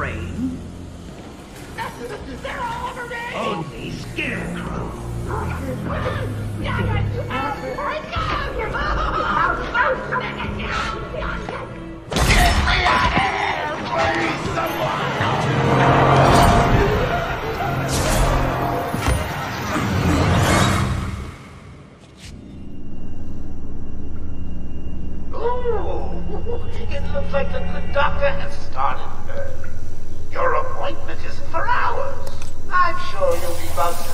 [SPEAKER 18] brain.
[SPEAKER 38] They're all over me!
[SPEAKER 18] Only Scarecrow.
[SPEAKER 1] Oh, it looks like the good doctor has started
[SPEAKER 4] about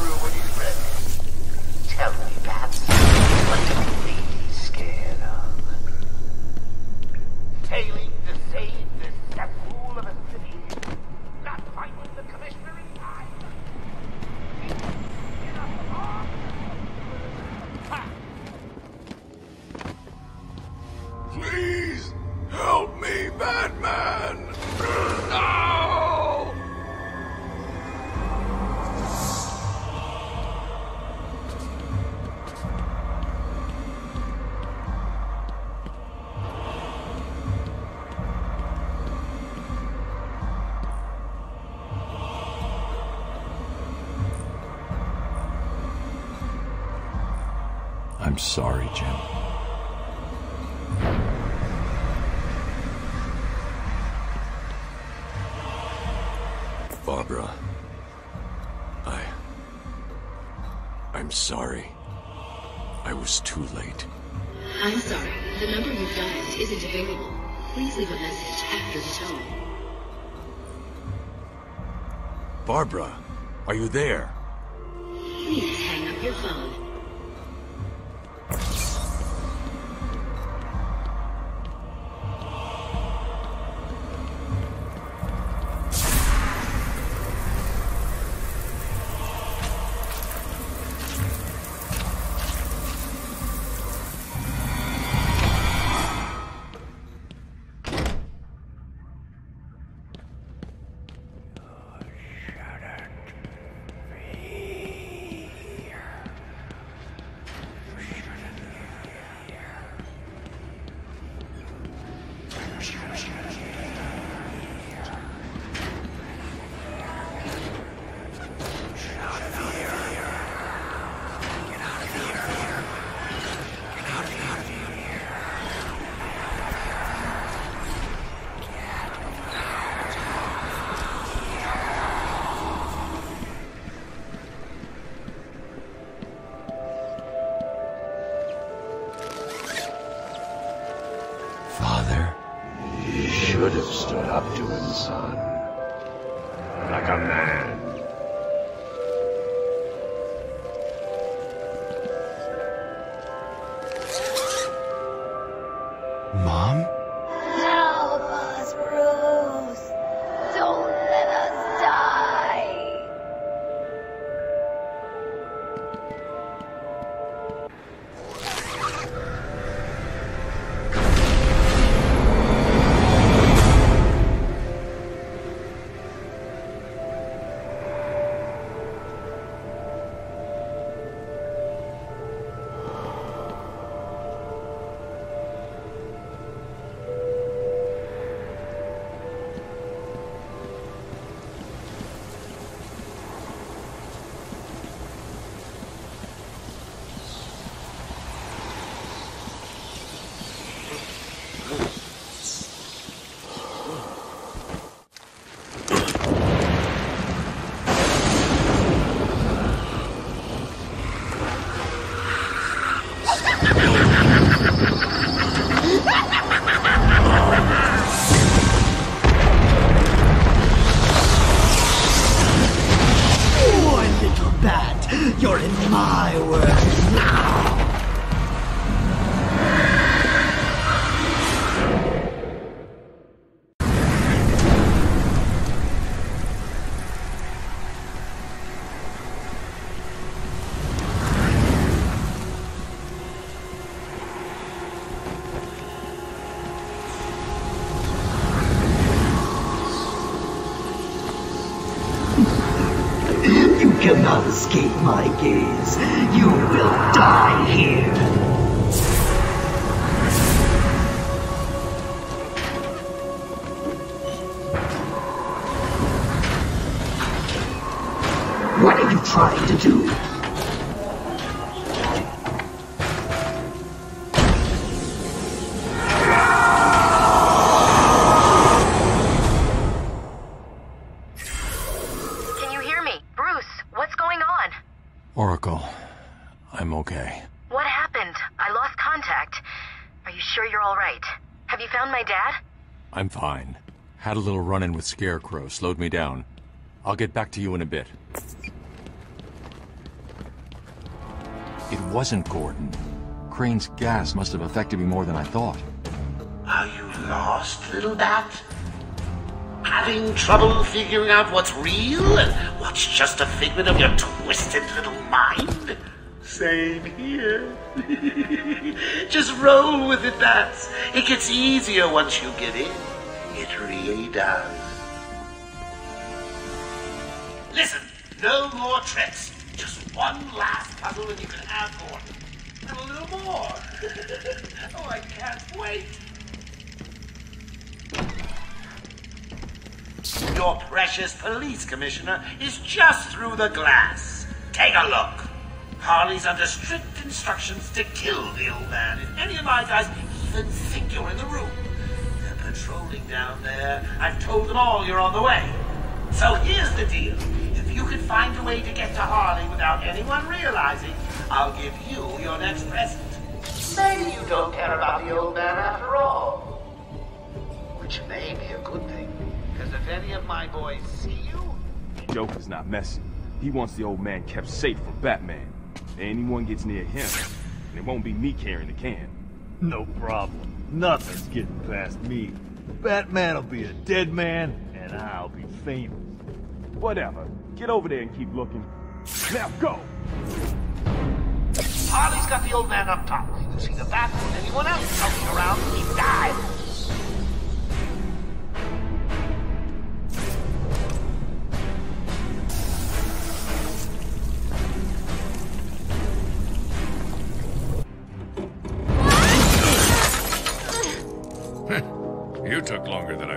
[SPEAKER 4] Leave a message after the tone.
[SPEAKER 39] Barbara, are you there?
[SPEAKER 4] Please hang up your phone.
[SPEAKER 17] Escape my gaze. You will die here.
[SPEAKER 4] Little run-in with Scarecrow, slowed me down. I'll get back to you in a bit. It wasn't Gordon. Crane's gas must have affected me more than I thought.
[SPEAKER 1] Are you lost, little bat? Having trouble figuring out what's real and what's just a figment of your twisted little mind? Same here. [laughs] just roll with it, bats. It gets easier once you get in. It really does. Listen, no more tricks. Just one last puzzle and you can have Gordon. And a little more. [laughs] oh, I can't wait. Your precious police commissioner is just through the glass. Take a look. Harley's under strict instructions to kill the old man if any of my guys even think you're in the room. They're patrolling down there. I've told them all you're on the way. So here's the deal. If you can find a way to get to Harley without anyone realizing, I'll give you your next present. Maybe you don't care about the old man after all. Which may be a good thing. Because if any of my boys see you,
[SPEAKER 3] Joker's not messing. He wants the old man kept safe from Batman. Anyone gets near him, and it won't be me carrying the can.
[SPEAKER 8] No problem. Nothing's getting past me. Batman'll be a dead man, and I'll be famous.
[SPEAKER 3] Whatever. Get over there and keep looking. Now go!
[SPEAKER 1] Harley's got the old man up top. You see the bat anyone else coming around, he dies.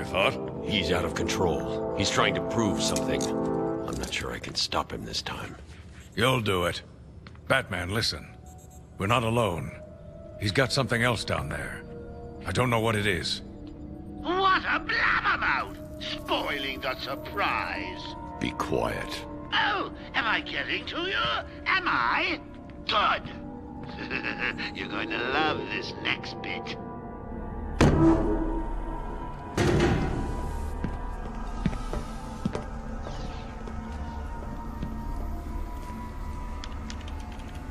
[SPEAKER 40] Thought. He's out of control. He's trying to prove something. I'm not sure I can stop him this time.
[SPEAKER 2] You'll do it. Batman, listen. We're not alone. He's got something else down there. I don't know what it is.
[SPEAKER 1] What a blabbermouth! Spoiling the surprise.
[SPEAKER 40] Be quiet.
[SPEAKER 1] Oh, am I getting to you? Am I? Good. [laughs] You're going to love this next bit.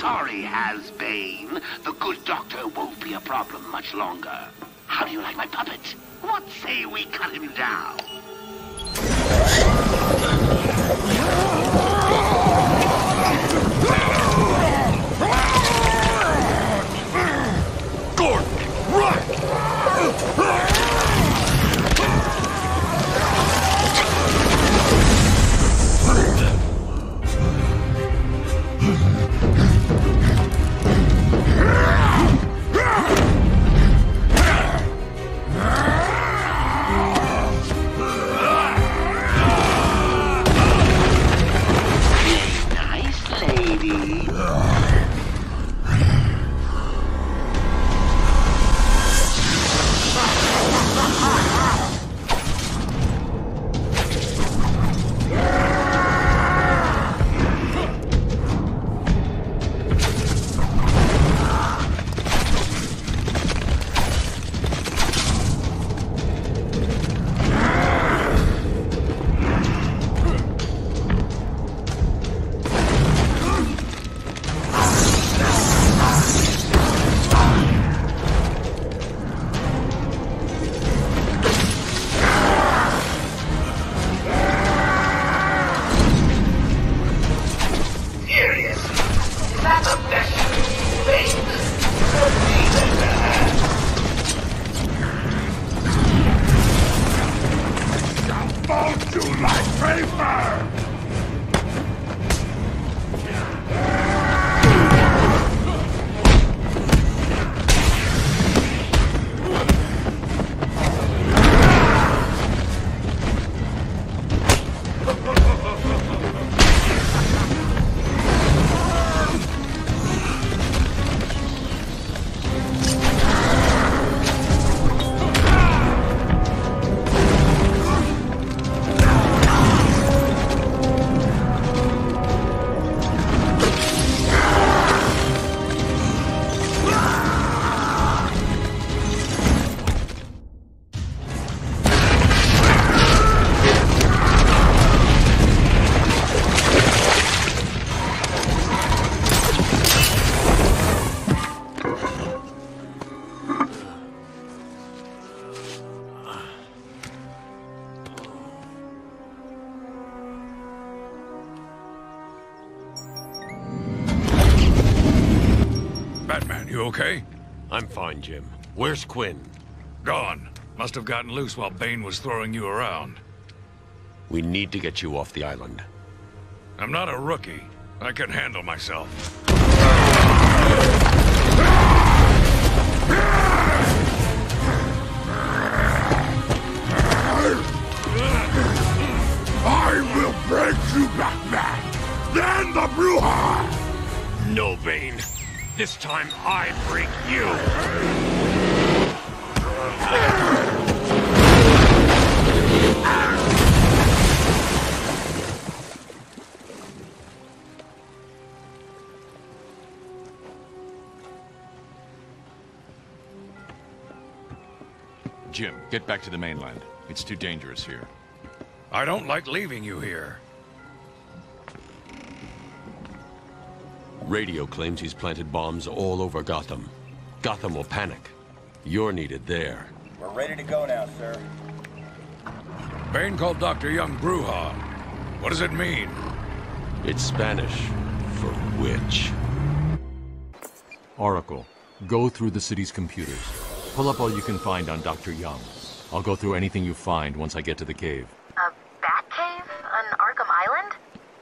[SPEAKER 1] Sorry, Hasbane. The good doctor won't be a problem much longer. How do you like my puppet? What say we cut him down?
[SPEAKER 4] I'm fine, Jim. Where's Quinn?
[SPEAKER 2] Gone. Must have gotten loose while Bane was throwing you around.
[SPEAKER 4] We need to get you off the island.
[SPEAKER 2] I'm not a rookie. I can handle myself.
[SPEAKER 14] I will break you, Batman! Then the Bruja!
[SPEAKER 4] No, Bane. This time I break you!
[SPEAKER 33] Jim, get back to the mainland. It's too dangerous here.
[SPEAKER 2] I don't like leaving you here.
[SPEAKER 4] Radio claims he's planted bombs all over Gotham. Gotham will panic. You're needed there.
[SPEAKER 41] We're ready to go now, sir.
[SPEAKER 2] Bane called Dr. Young Bruja. What does it mean?
[SPEAKER 4] It's Spanish for witch.
[SPEAKER 33] Oracle, go through the city's computers. Pull up all you can find on Dr. Young. I'll go through anything you find once I get to the cave.
[SPEAKER 17] A bat cave on Arkham Island?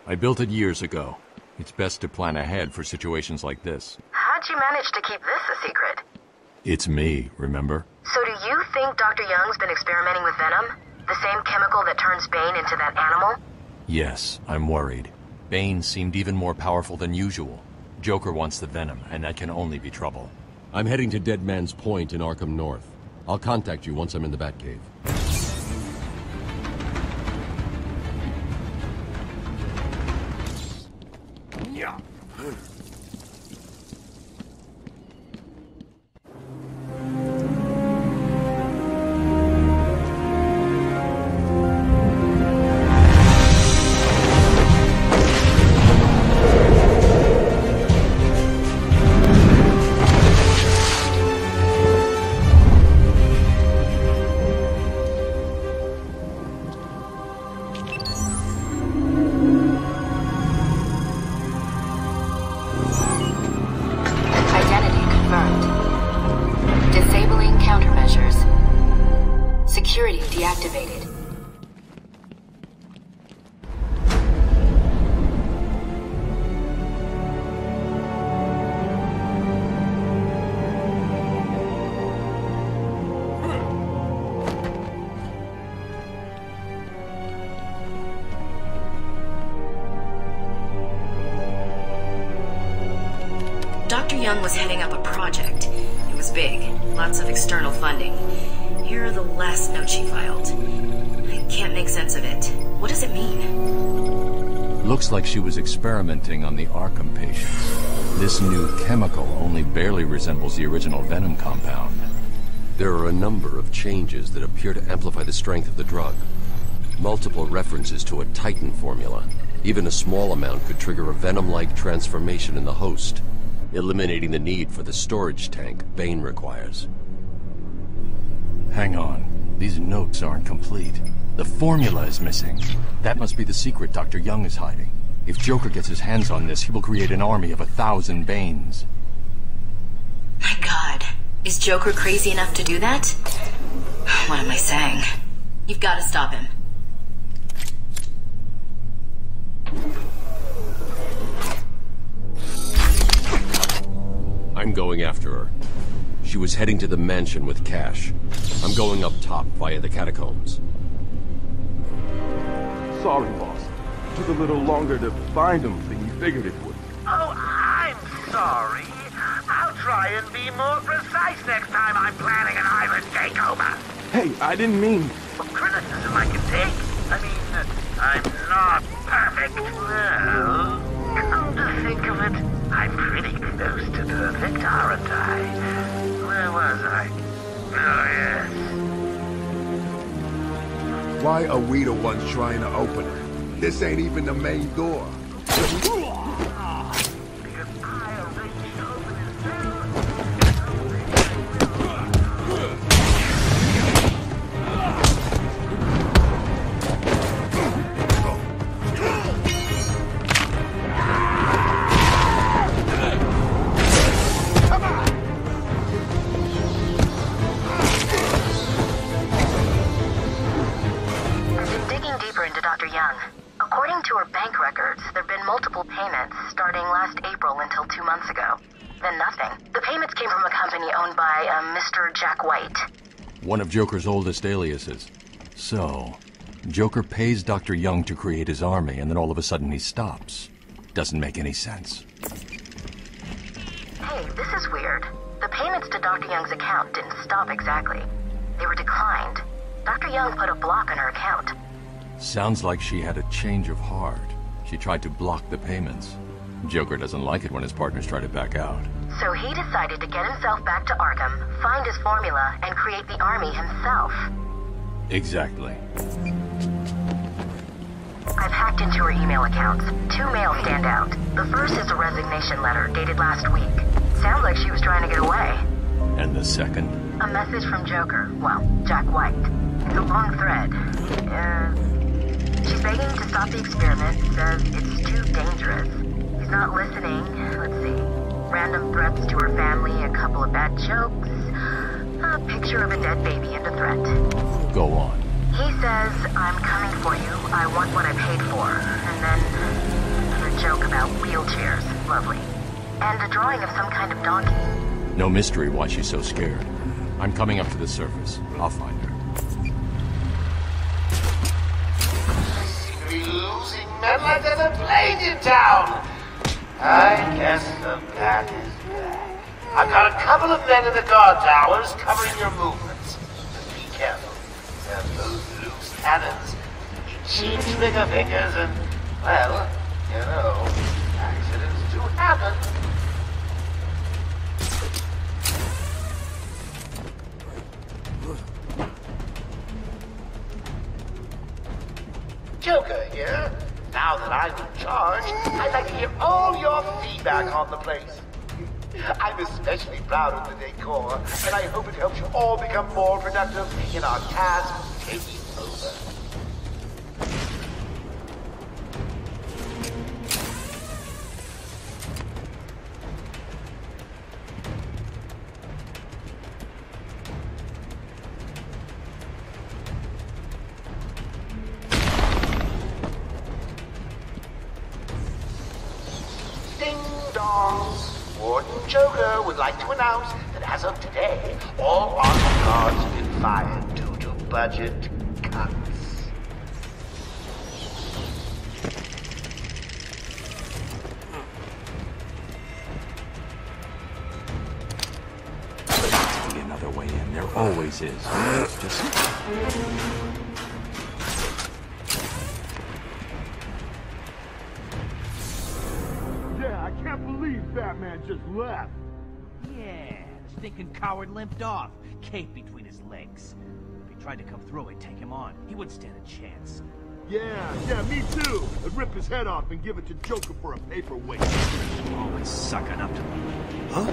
[SPEAKER 33] I built it years ago. It's best to plan ahead for situations like this.
[SPEAKER 17] How'd you manage to keep this a secret?
[SPEAKER 33] It's me, remember?
[SPEAKER 17] So do you think Dr. Young's been experimenting with Venom? The same chemical that turns Bane into that animal?
[SPEAKER 33] Yes, I'm worried. Bane seemed even more powerful than usual. Joker wants the Venom, and that can only be trouble.
[SPEAKER 4] I'm heading to Dead Man's Point in Arkham North. I'll contact you once I'm in the Batcave.
[SPEAKER 17] Of
[SPEAKER 4] that appear to amplify the strength of the drug. Multiple references to a Titan formula. Even a small amount could trigger a Venom-like transformation in the host, eliminating the need for the storage tank Bane requires.
[SPEAKER 33] Hang on. These notes aren't complete. The formula is missing. That must be the secret Dr. Young is hiding. If Joker gets his hands on this, he will create an army of a thousand Banes.
[SPEAKER 17] My god. Is Joker crazy enough to do that? What am I saying? You've got to stop him.
[SPEAKER 4] I'm going after her. She was heading to the mansion with Cash. I'm going up top via the catacombs.
[SPEAKER 42] Sorry, boss. Took a little longer to find him than you figured it would.
[SPEAKER 1] Oh, I'm sorry. I'll try and be more precise next time I'm planning an island takeover.
[SPEAKER 42] Hey, I didn't mean...
[SPEAKER 1] Criticism I can take. I mean, uh, I'm not perfect. Well, come to think of it, I'm pretty close to perfect, aren't I? Where was I? Oh, yes.
[SPEAKER 8] Why are we the ones trying to open it? This ain't even the main door.
[SPEAKER 33] Joker's oldest aliases. So, Joker pays Dr. Young to create his army, and then all of a sudden he stops. Doesn't make any sense.
[SPEAKER 17] Hey, this is weird. The payments to Dr. Young's account didn't stop exactly. They were declined. Dr. Young put a block on her account.
[SPEAKER 33] Sounds like she had a change of heart. She tried to block the payments. Joker doesn't like it when his partners try to back out.
[SPEAKER 17] So he decided to get himself back to Arkham, find his formula, and create the army himself.
[SPEAKER 33] Exactly.
[SPEAKER 17] I've hacked into her email accounts. Two mails stand out. The first is a resignation letter dated last week. Sounds like she was trying to get away.
[SPEAKER 33] And the second?
[SPEAKER 17] A message from Joker. Well, Jack White. It's a long thread. Uh, she's begging to stop the experiment, says it's too dangerous. He's not listening. Let's see. Random threats to her family, a couple of bad jokes, a picture of a dead baby, and a threat.
[SPEAKER 33] Go on.
[SPEAKER 17] He says, I'm coming for you, I want what I paid for. And then another joke about wheelchairs. Lovely. And a drawing of some kind of donkey.
[SPEAKER 33] No mystery why she's so scared. I'm coming up to the surface. I'll find her.
[SPEAKER 1] We're losing men like there's a plague in town. I guess the bat is back. I've got a couple of men in the guard towers covering your movements. Be careful. There's those loose cannons, cheap trigger fingers, and, well, you know, accidents do happen. Joker here. Now that I'm in charge, I'd like to hear all your feedback on the place. I'm especially proud of the decor, and I hope it helps you all become more productive in our task taking over. Announce that as of today, all armed guards have been fired due to budget cuts.
[SPEAKER 33] There must be another way in. There always is. Just [gasps]
[SPEAKER 8] Yeah, I can't believe Batman just left.
[SPEAKER 5] Coward limped off, cape between his legs. If he tried to come through and take him on, he wouldn't stand a chance.
[SPEAKER 8] Yeah, yeah, me too. I'd rip his head off and give it to Joker for a paperweight.
[SPEAKER 5] Oh, Always sucking up to me.
[SPEAKER 1] Joker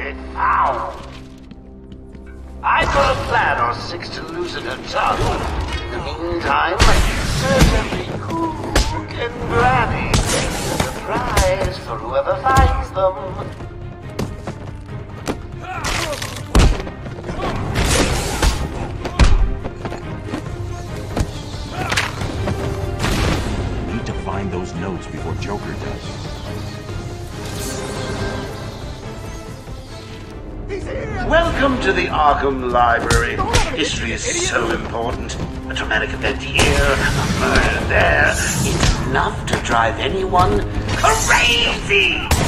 [SPEAKER 1] I Arkham Library. History is so important. A dramatic event here, a murder there. It's enough to drive anyone crazy!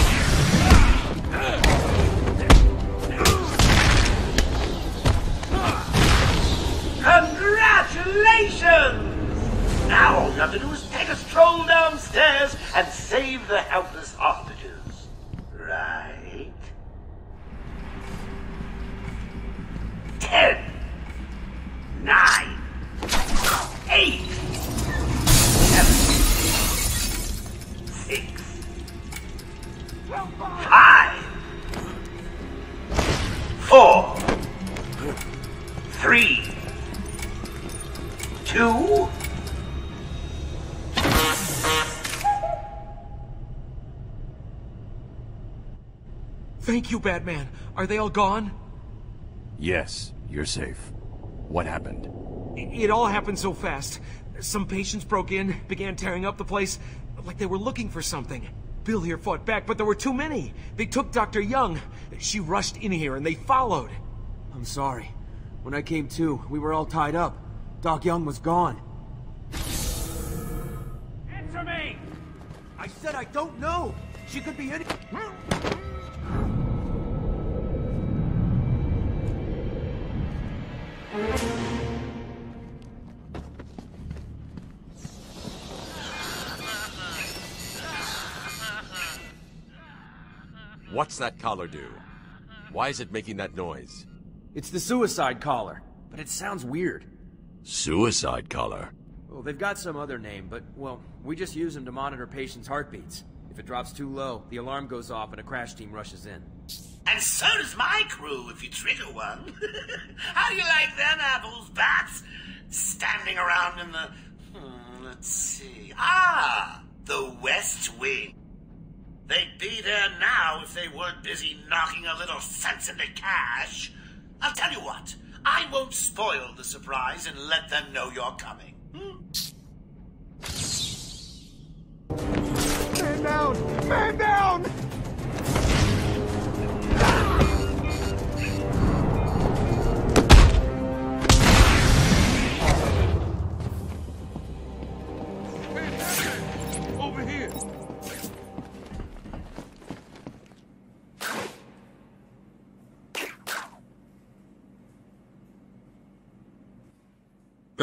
[SPEAKER 3] Batman. Are they all gone?
[SPEAKER 43] Yes, you're safe. What happened?
[SPEAKER 3] It all happened so fast. Some patients broke in, began tearing up the place, like they were looking for something. Bill here fought back, but there were too many. They took Dr. Young. She rushed in here and they followed.
[SPEAKER 5] I'm sorry. When I came to, we were all tied up. Doc Young was gone.
[SPEAKER 44] Answer me!
[SPEAKER 5] I said I don't know! She could be any-
[SPEAKER 4] What's that collar do? Why is it making that noise?
[SPEAKER 5] It's the suicide collar, but it sounds weird.
[SPEAKER 43] Suicide collar?
[SPEAKER 5] Well, they've got some other name, but, well, we just use them to monitor patients' heartbeats. If it drops too low, the alarm goes off and a crash team rushes in.
[SPEAKER 1] And so does my crew if you trigger one. [laughs] How do you like them apples, bats? Standing around in the. Hmm, let's see. Ah! The West Wing. They'd be there now if they weren't busy knocking a little sense into Cash. I'll tell you what. I won't spoil the surprise and let them know you're coming.
[SPEAKER 8] Man down! Man down!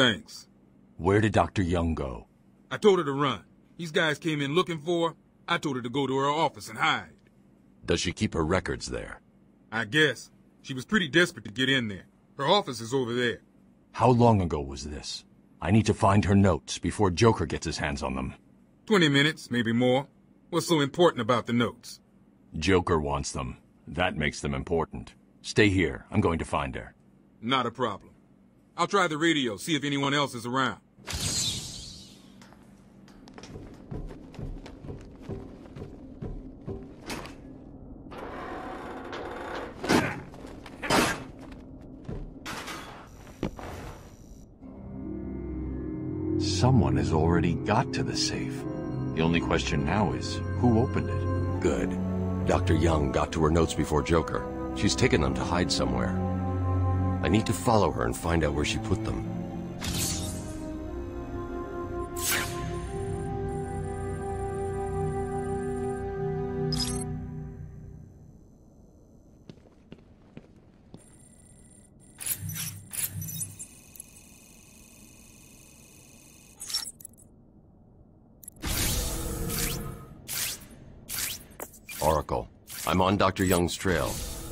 [SPEAKER 6] Thanks.
[SPEAKER 43] Where did Dr. Young go?
[SPEAKER 6] I told her to run. These guys came in looking for her. I told her to go to her office and hide.
[SPEAKER 4] Does she keep her records there?
[SPEAKER 6] I guess. She was pretty desperate to get in there. Her office is over there.
[SPEAKER 43] How long ago was this? I need to find her notes before Joker gets his hands on them.
[SPEAKER 6] Twenty minutes, maybe more. What's so important about the notes?
[SPEAKER 43] Joker wants them. That makes them important. Stay here. I'm going to find her.
[SPEAKER 6] Not a problem. I'll try the radio, see if anyone else is around.
[SPEAKER 43] Someone has already got to the safe. The only question now is, who opened it?
[SPEAKER 4] Good. Dr. Young got to her notes before Joker. She's taken them to hide somewhere. I need to follow her and find out where she put them. Oracle. I'm on Dr. Young's trail.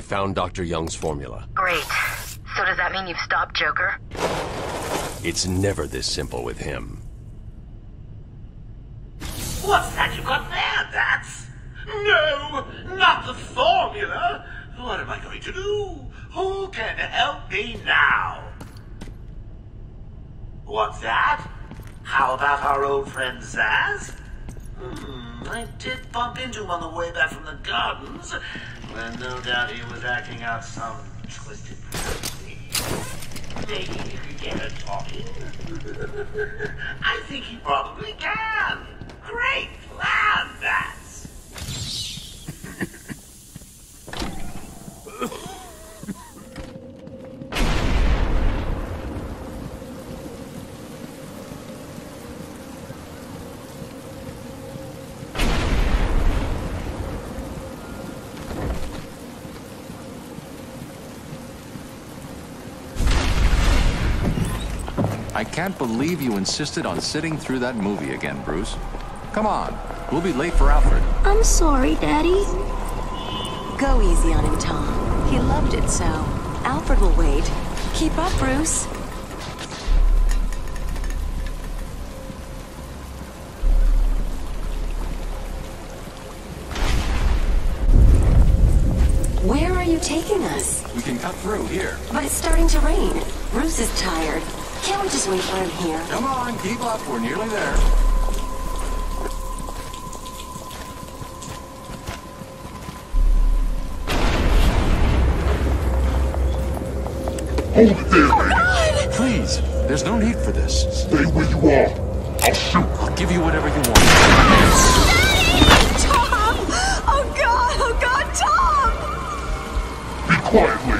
[SPEAKER 4] I found Dr. Young's formula.
[SPEAKER 17] Great. So does that mean you've stopped Joker?
[SPEAKER 4] It's never this simple with him.
[SPEAKER 1] What's that you got there, Bats? No, not the formula. What am I going to do? Who can help me now? What's that? How about our old friend Zsasz? Hmm, I did bump into him on the way back from the gardens, when no doubt he was acting out some twisted fantasy. Maybe he could get her talking. [laughs] I think he probably can. Great plan, Bats.
[SPEAKER 4] I can't believe you insisted on sitting through that movie again, Bruce. Come on, we'll be late for Alfred.
[SPEAKER 15] I'm sorry, Daddy.
[SPEAKER 45] Go easy on him, Tom. He loved it so. Alfred will wait. Keep up, Bruce. Where are you taking us?
[SPEAKER 4] We can cut through here.
[SPEAKER 45] But it's starting to rain. Bruce is tired. Can't we just wait for him here?
[SPEAKER 4] Come on, keep up. We're nearly there.
[SPEAKER 14] Hold it there, oh, man.
[SPEAKER 4] Please, there's no need for this.
[SPEAKER 14] Stay where you are. I'll shoot.
[SPEAKER 4] I'll give you whatever you want. Daddy!
[SPEAKER 15] Tom! Oh God! Oh God, Tom!
[SPEAKER 14] Be quiet, lady.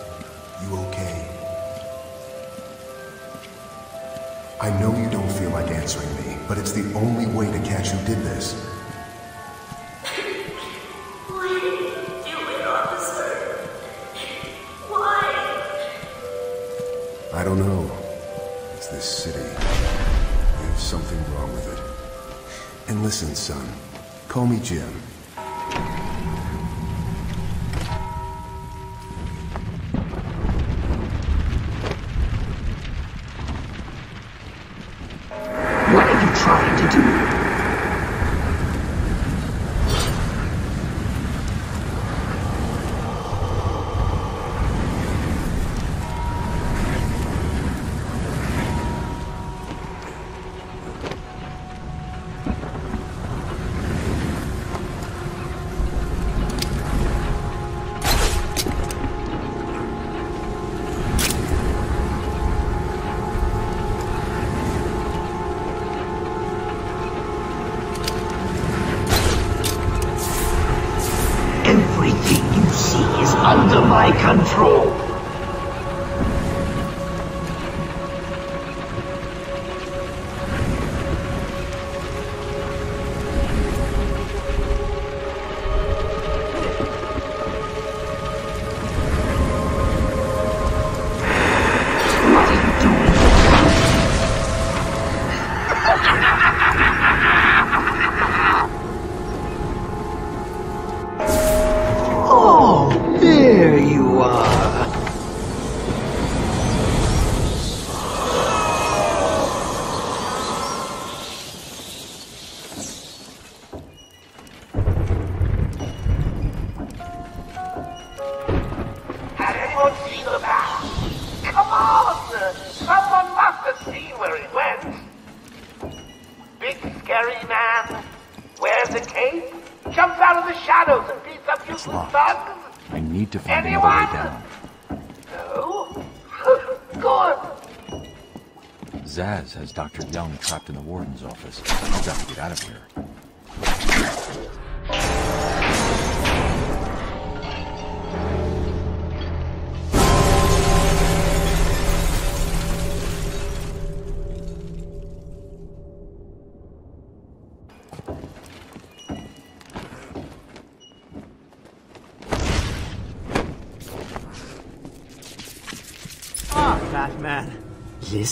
[SPEAKER 46] You okay? I know you don't feel like answering me, but it's the only way to catch who did this.
[SPEAKER 15] Do it, officer? Why?
[SPEAKER 46] I don't know. It's this city. There's something wrong with it. And listen, son. Call me Jim.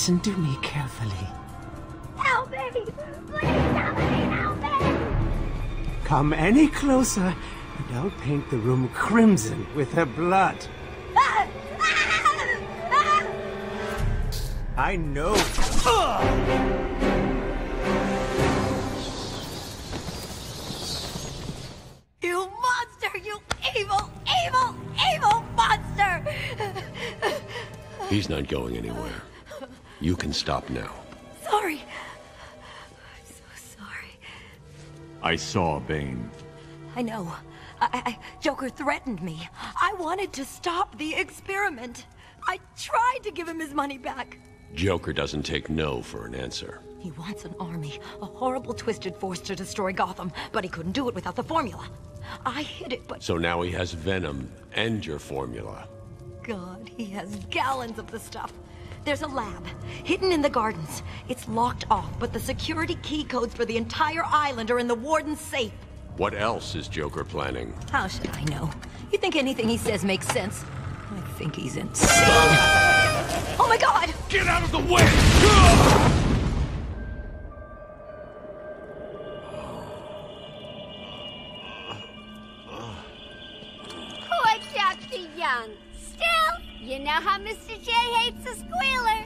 [SPEAKER 47] Listen to me carefully.
[SPEAKER 15] Help me! Please, somebody help me!
[SPEAKER 18] Come any closer, and I'll paint the room crimson with her blood. [laughs] I know.
[SPEAKER 4] Stop now.
[SPEAKER 37] Sorry. I'm so sorry.
[SPEAKER 4] I saw Bane.
[SPEAKER 37] I know. I, I, Joker threatened me. I wanted to stop the experiment. I tried to give him his money back.
[SPEAKER 4] Joker doesn't take no for an answer.
[SPEAKER 37] He wants an army, a horrible twisted force to destroy Gotham, but he couldn't do it without the formula. I hid it, but
[SPEAKER 4] So now he has Venom and your formula.
[SPEAKER 37] God, he has gallons of the stuff. There's a lab, hidden in the gardens. It's locked off, but the security key codes for the entire island are in the warden's safe.
[SPEAKER 4] What else is Joker planning?
[SPEAKER 37] How should I know? You think anything he says makes sense? I think he's insane. oh my god!
[SPEAKER 2] Get out of the way!
[SPEAKER 15] Poor Dr. Young. Still, you know how Mr. J hates a squealer.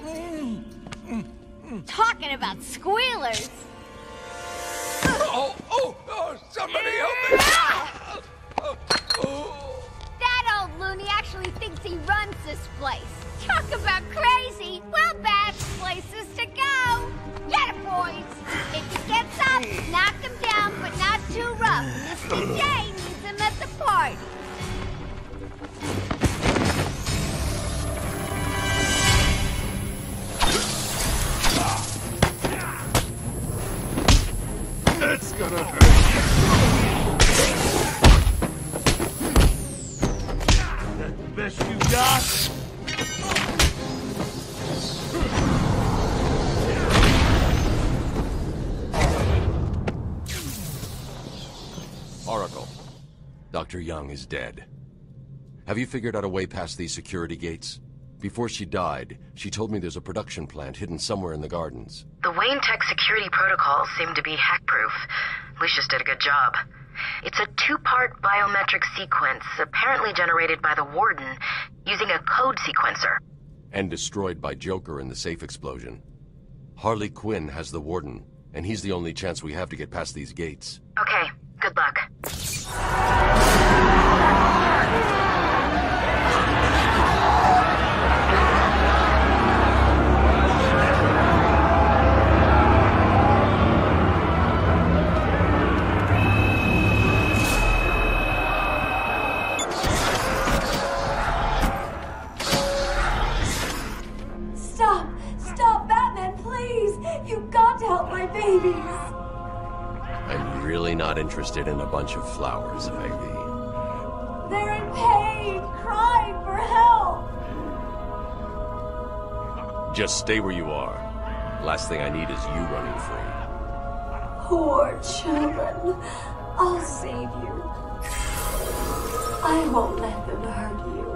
[SPEAKER 15] Talking about squealers.
[SPEAKER 2] Oh, oh, oh, somebody help me!
[SPEAKER 15] That old loony actually thinks he runs this place. Talk about crazy.
[SPEAKER 4] Young is dead. Have you figured out a way past these security gates? Before she died, she told me there's a production plant hidden somewhere in the gardens.
[SPEAKER 17] The Wayne Tech security protocols seem to be hack-proof. Lucius did a good job. It's a two-part biometric sequence, apparently generated by the Warden, using a code sequencer.
[SPEAKER 4] And destroyed by Joker in the safe explosion. Harley Quinn has the Warden, and he's the only chance we have to get past these gates.
[SPEAKER 17] Okay, good luck.
[SPEAKER 37] Stop! Stop, Batman, please! You've got to help my babies!
[SPEAKER 4] I'm really not interested in a bunch of flowers, Ivy.
[SPEAKER 37] They're in pain, crying for help!
[SPEAKER 4] Just stay where you are. Last thing I need is you running free.
[SPEAKER 37] Poor children. I'll save you. I won't let them hurt you.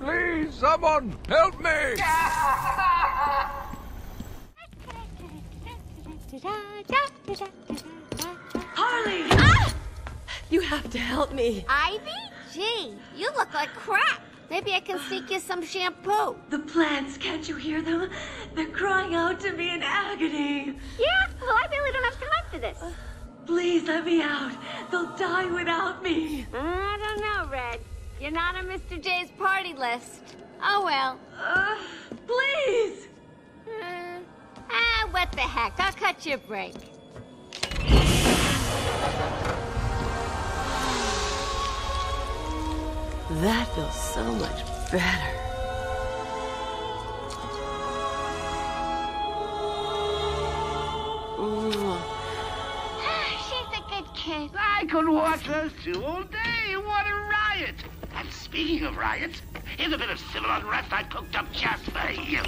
[SPEAKER 2] Please, someone, help me! [laughs]
[SPEAKER 37] Harley! Ah! You have to help me.
[SPEAKER 15] Ivy? Gee, you look like crap. Maybe I can sneak you some shampoo.
[SPEAKER 37] The plants, can't you hear them? They're crying out to me in agony.
[SPEAKER 15] Yeah? Well, I really don't have time for this.
[SPEAKER 37] Please let me out. They'll die without me.
[SPEAKER 15] I don't know, Red. You're not on Mr. J's party list. Oh well.
[SPEAKER 37] Uh, please.
[SPEAKER 15] Uh, ah, what the heck? I'll cut you a break.
[SPEAKER 37] That feels so much better.
[SPEAKER 15] Ah, She's a good kid.
[SPEAKER 1] I could watch those two all day. What a riot! Speaking of riots, here's a bit of civil unrest I cooked up just for you.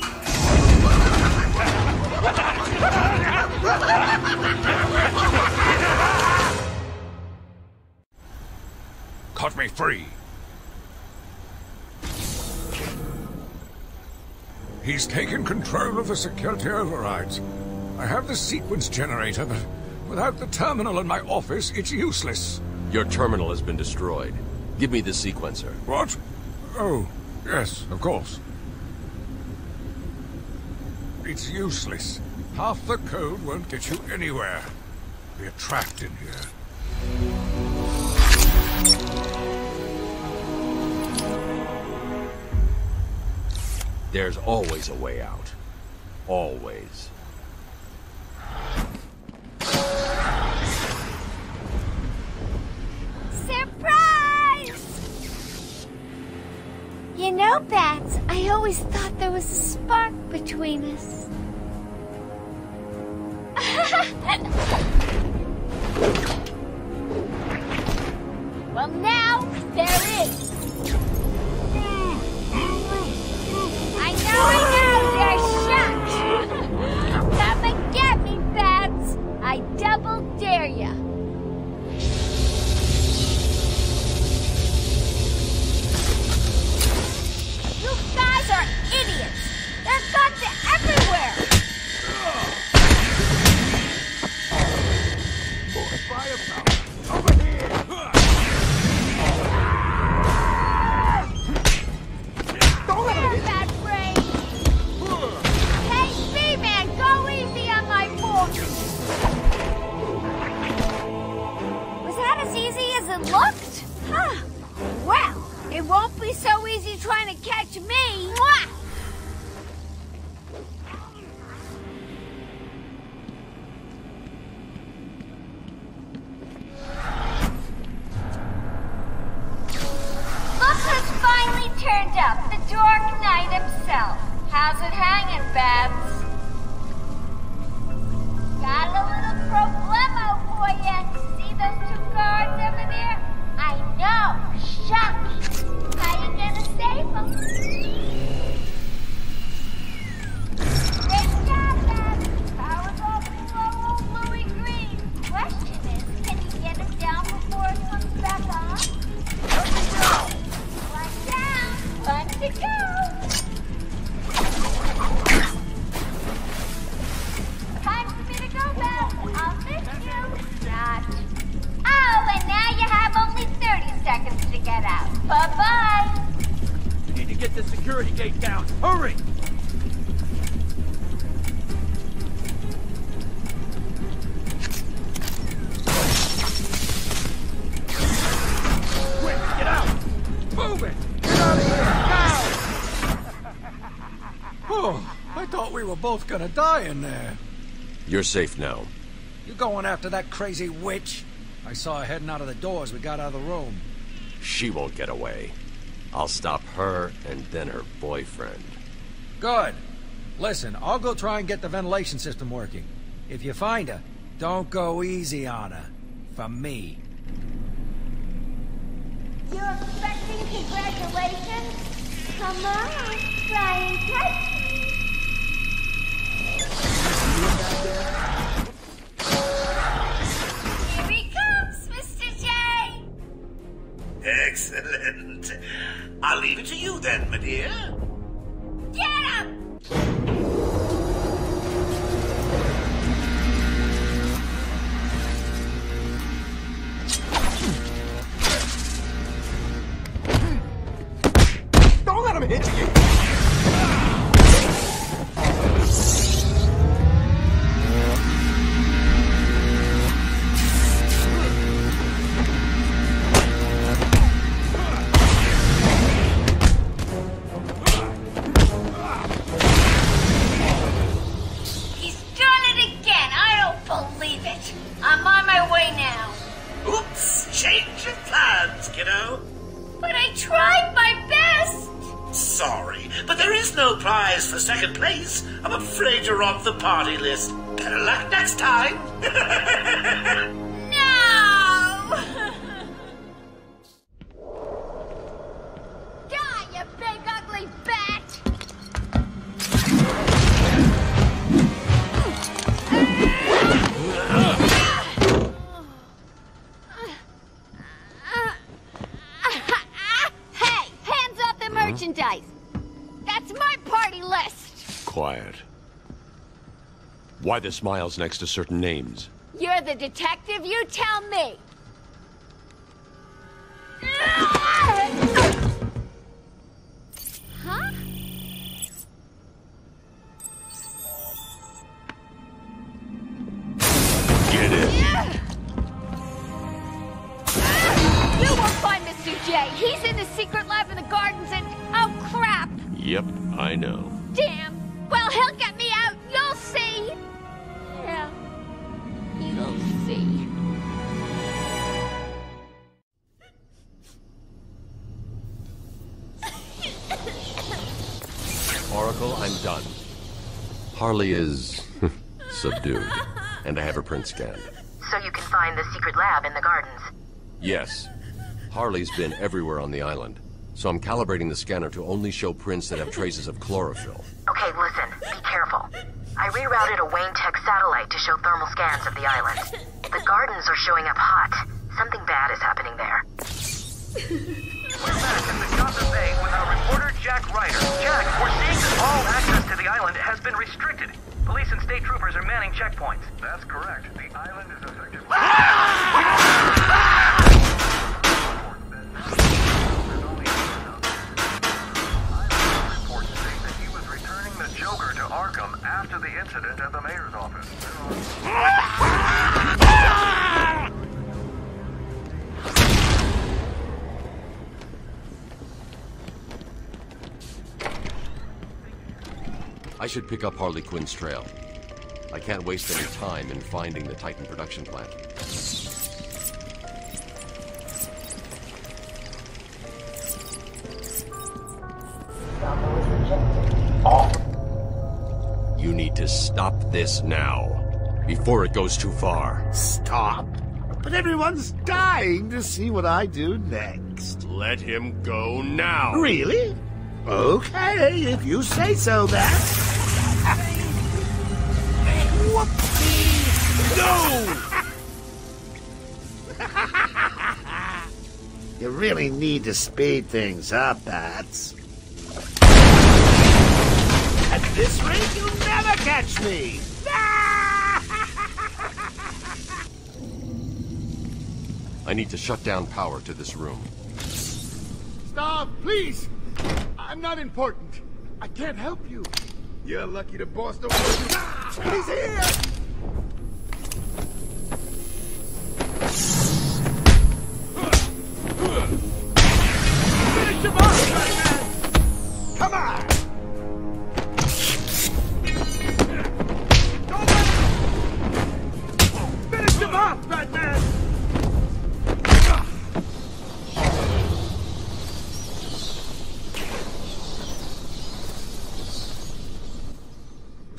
[SPEAKER 2] Cut me free. He's taken control of the security overrides. I have the sequence generator, but without the terminal in my office, it's useless.
[SPEAKER 4] Your terminal has been destroyed. Give me the sequencer.
[SPEAKER 2] What? Oh, yes, of course. It's useless. Half the code won't get you anywhere. We're trapped in here.
[SPEAKER 4] There's always a way out. Always.
[SPEAKER 15] You know, Bats, I always thought there was a spark between us. [laughs] well, now there is.
[SPEAKER 2] both gonna die in there.
[SPEAKER 4] You're safe now.
[SPEAKER 36] You going after that crazy witch? I saw her heading out of the door as we got out of the room.
[SPEAKER 4] She won't get away. I'll stop her and then her boyfriend.
[SPEAKER 36] Good. Listen, I'll go try and get the ventilation system working. If you find her, don't go easy on her. For me.
[SPEAKER 4] Smiles next to certain names?
[SPEAKER 15] You're the detective, you tell me. Huh?
[SPEAKER 4] Get it.
[SPEAKER 15] You won't find Mr. J. He's in the secret lab in the gardens and... Oh, crap!
[SPEAKER 4] Yep, I know.
[SPEAKER 15] Damn! Well, he'll get see.
[SPEAKER 4] Oracle, I'm done. Harley is [laughs] subdued, and I have her print scanned.
[SPEAKER 17] So you can find the secret lab in the gardens.
[SPEAKER 4] Yes, Harley's been everywhere on the island, so I'm calibrating the scanner to only show prints that have traces of chlorophyll.
[SPEAKER 17] Okay, listen, be careful. I rerouted a Wayne Tech satellite to show thermal scans of the island. The gardens are showing up hot. Something bad is happening there.
[SPEAKER 48] We're back in the Gotham Bay with our reporter Jack Ryder. Jack, we're seeing that all access to the island has been restricted. Police and state troopers are manning checkpoints.
[SPEAKER 30] That's correct. The island is effectively... [laughs] the incident at the mayor's office.
[SPEAKER 4] I should pick up Harley Quinn's trail. I can't waste any time in finding the Titan production plant. You need to stop this now, before it goes too far.
[SPEAKER 1] Stop? But everyone's dying to see what I do next.
[SPEAKER 4] Let him go now.
[SPEAKER 1] Really? Okay, if you say so, then. Whoopsie! [laughs] No! you really need to speed things up, Bats. At this rate, catch me! [laughs]
[SPEAKER 4] I need to shut down power to this room.
[SPEAKER 8] Stop, please! I'm not important. I can't help you. You're lucky the boss don't you. Ah, he's here!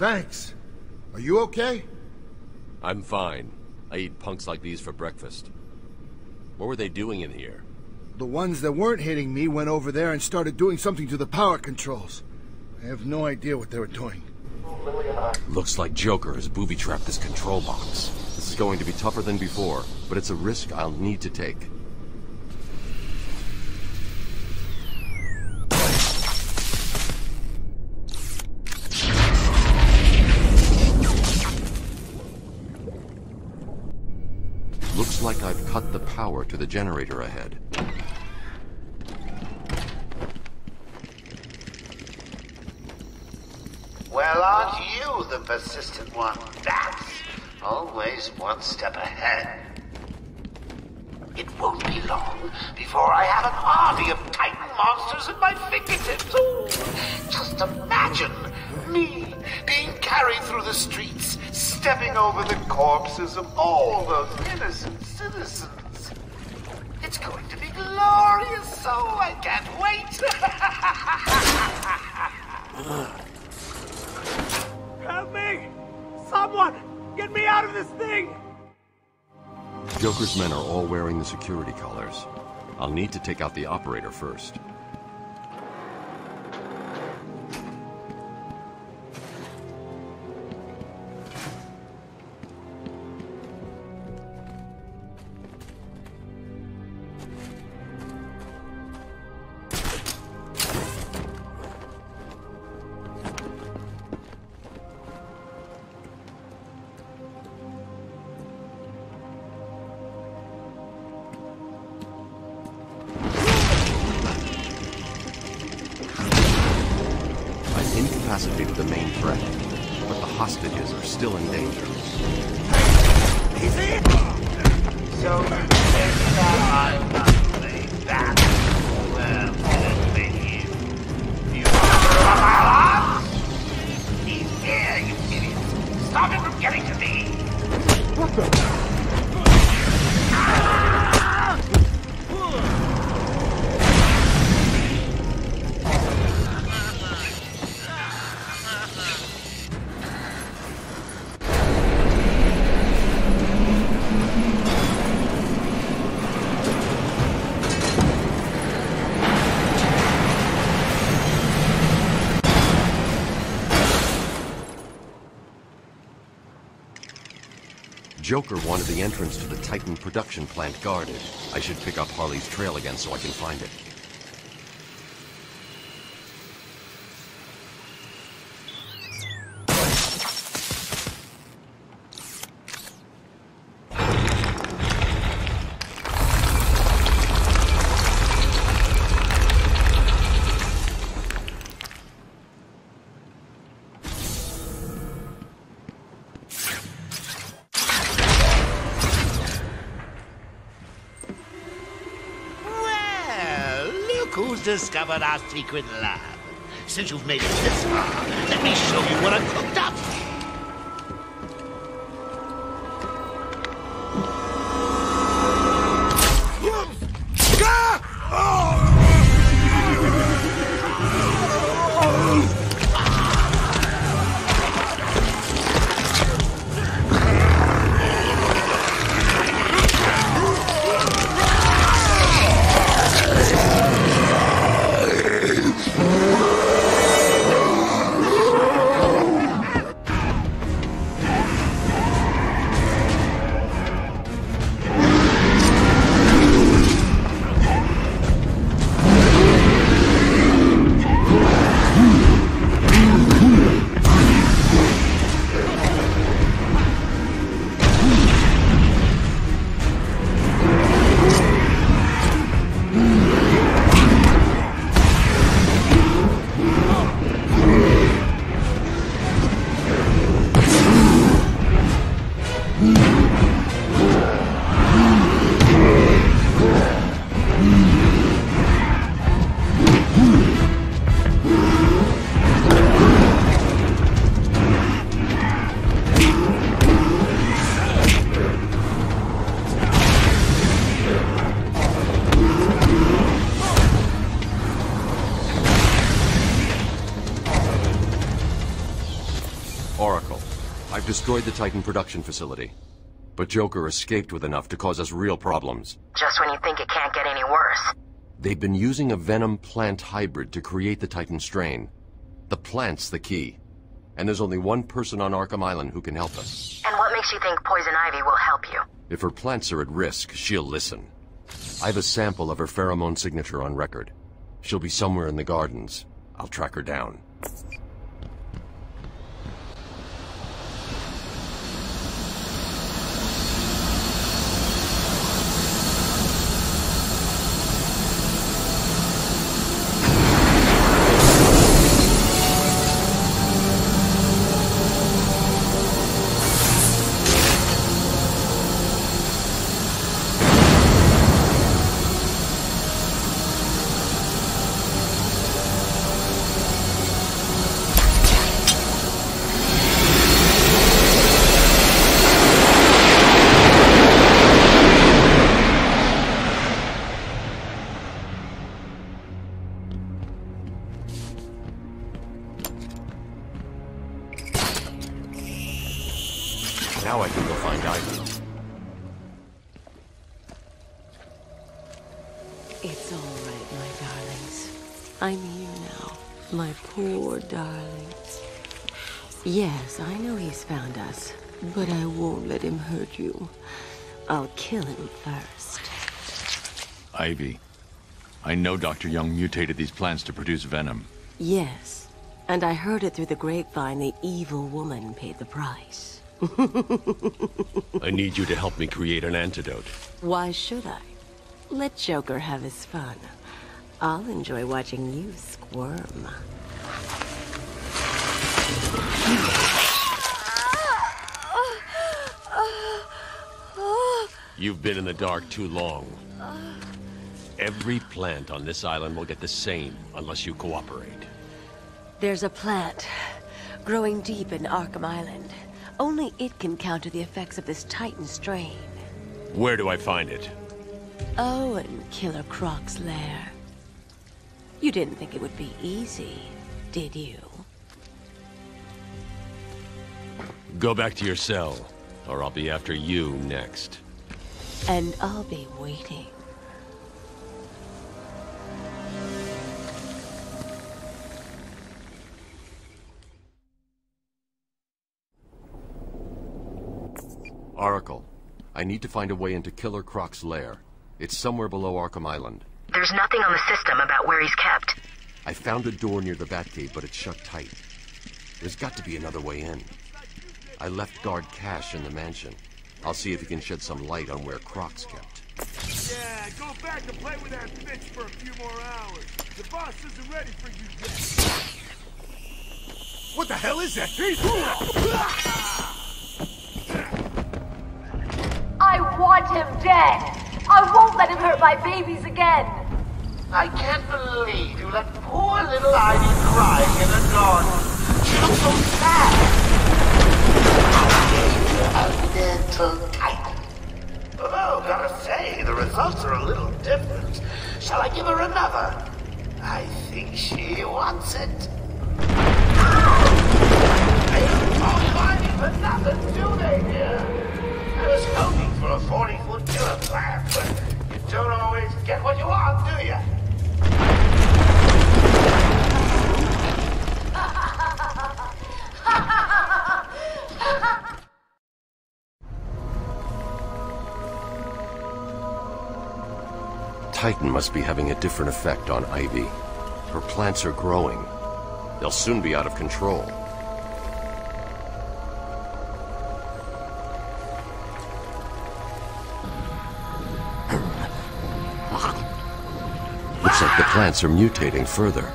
[SPEAKER 8] Thanks. Are you okay?
[SPEAKER 4] I'm fine. I eat punks like these for breakfast. What were they doing in here?
[SPEAKER 8] The ones that weren't hitting me went over there and started doing something to the power controls. I have no idea what they were doing.
[SPEAKER 4] Looks like Joker has booby-trapped this control box. This is going to be tougher than before, but it's a risk I'll need to take. Like I've cut the power to the generator ahead.
[SPEAKER 1] Well, aren't you the persistent one? That's always one step ahead. It won't be long before I have an army of Titan monsters at my fingertips. Ooh, just imagine me being carried through the streets, stepping over the corpses of all those innocent citizens. It's going to be glorious, so I can't wait. [laughs]
[SPEAKER 8] Help me! Someone! Get me out of this thing!
[SPEAKER 4] Joker's men are all wearing the security collars. I'll need to take out the operator first. Joker wanted the entrance to the Titan production plant guarded. I should pick up Harley's trail again so I can find it.
[SPEAKER 36] Discovered our secret lab. Since you've made it this far, let me show you what I've cooked
[SPEAKER 4] destroyed the Titan production facility. But Joker escaped with enough to cause us real problems.
[SPEAKER 17] Just when you think it can't get any worse.
[SPEAKER 4] They've been using a venom plant hybrid to create the Titan strain. The plant's the key. And there's only one person on Arkham Island who can help us.
[SPEAKER 17] And what makes you think Poison Ivy will help you?
[SPEAKER 4] If her plants are at risk, she'll listen. I have a sample of her pheromone signature on record. She'll be somewhere in the gardens. I'll track her down.
[SPEAKER 45] But I won't let him hurt you. I'll kill him first.
[SPEAKER 33] Ivy. I know Dr. Young mutated these plants to produce venom.
[SPEAKER 45] Yes, and I heard it through the grapevine the evil woman paid the price. [laughs]
[SPEAKER 4] I need you to help me create an antidote.
[SPEAKER 45] Why should I? Let Joker have his fun. I'll enjoy watching you squirm.
[SPEAKER 4] You've been in the dark too long. Every plant on this island will get the same unless you cooperate.
[SPEAKER 45] There's a plant growing deep in Arkham Island. Only it can counter the effects of this Titan strain.
[SPEAKER 4] Where do I find it?
[SPEAKER 45] Oh, in Killer Croc's lair. You didn't think it would be easy, did you?
[SPEAKER 4] Go back to your cell, or I'll be after you next.
[SPEAKER 45] And I'll be waiting.
[SPEAKER 4] Oracle, I need to find a way into Killer Croc's lair. It's somewhere below Arkham Island.
[SPEAKER 17] There's nothing on the system about where he's kept.
[SPEAKER 4] I found a door near the Batcave, but it's shut tight. There's got to be another way in. I left guard Cash in the mansion. I'll see if he can shed some light on where Croc's kept.
[SPEAKER 8] Yeah, go back and play with that bitch for a few more hours. The boss isn't ready for you yet. What the hell is that?
[SPEAKER 15] I want him dead! I won't let him hurt my babies again!
[SPEAKER 1] I can't believe you let poor little Ivy crying in the garden. She looks so sad. Little titan. Although, gotta say, the results are a little different. Shall I give her another? I think she wants it. Nothing, do they, dear? I was hoping for a 40-foot killer plan, but you don't always get what you want, do you?
[SPEAKER 4] Titan must be having a different effect on Ivy. Her plants are growing. They'll soon be out of control. Looks like the plants are mutating further.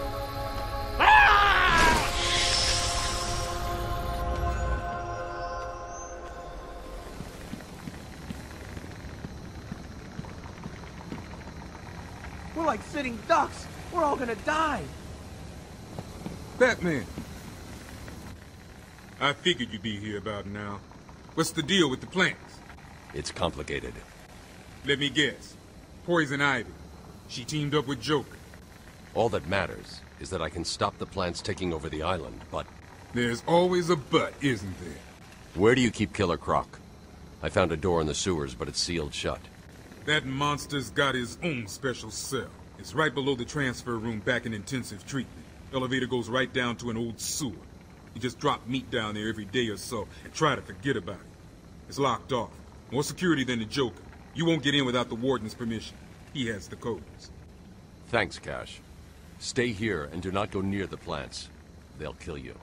[SPEAKER 49] Gonna die.
[SPEAKER 6] Batman. I figured you'd be here about now. What's the deal with the plants?
[SPEAKER 4] It's complicated.
[SPEAKER 6] Let me guess. Poison Ivy. She teamed up with Joker.
[SPEAKER 4] All that matters is that I can stop the plants taking over the island, but...
[SPEAKER 6] There's always a but, isn't there?
[SPEAKER 4] Where do you keep Killer Croc? I found a door in the sewers, but it's sealed shut.
[SPEAKER 6] That monster's got his own special cell. It's right below the transfer room back in intensive treatment. Elevator goes right down to an old sewer. You just drop meat down there every day or so and try to forget about it. It's locked off. More security than the Joker. You won't get in without the warden's permission. He has the codes.
[SPEAKER 4] Thanks, Cash. Stay here and do not go near the plants. They'll kill you.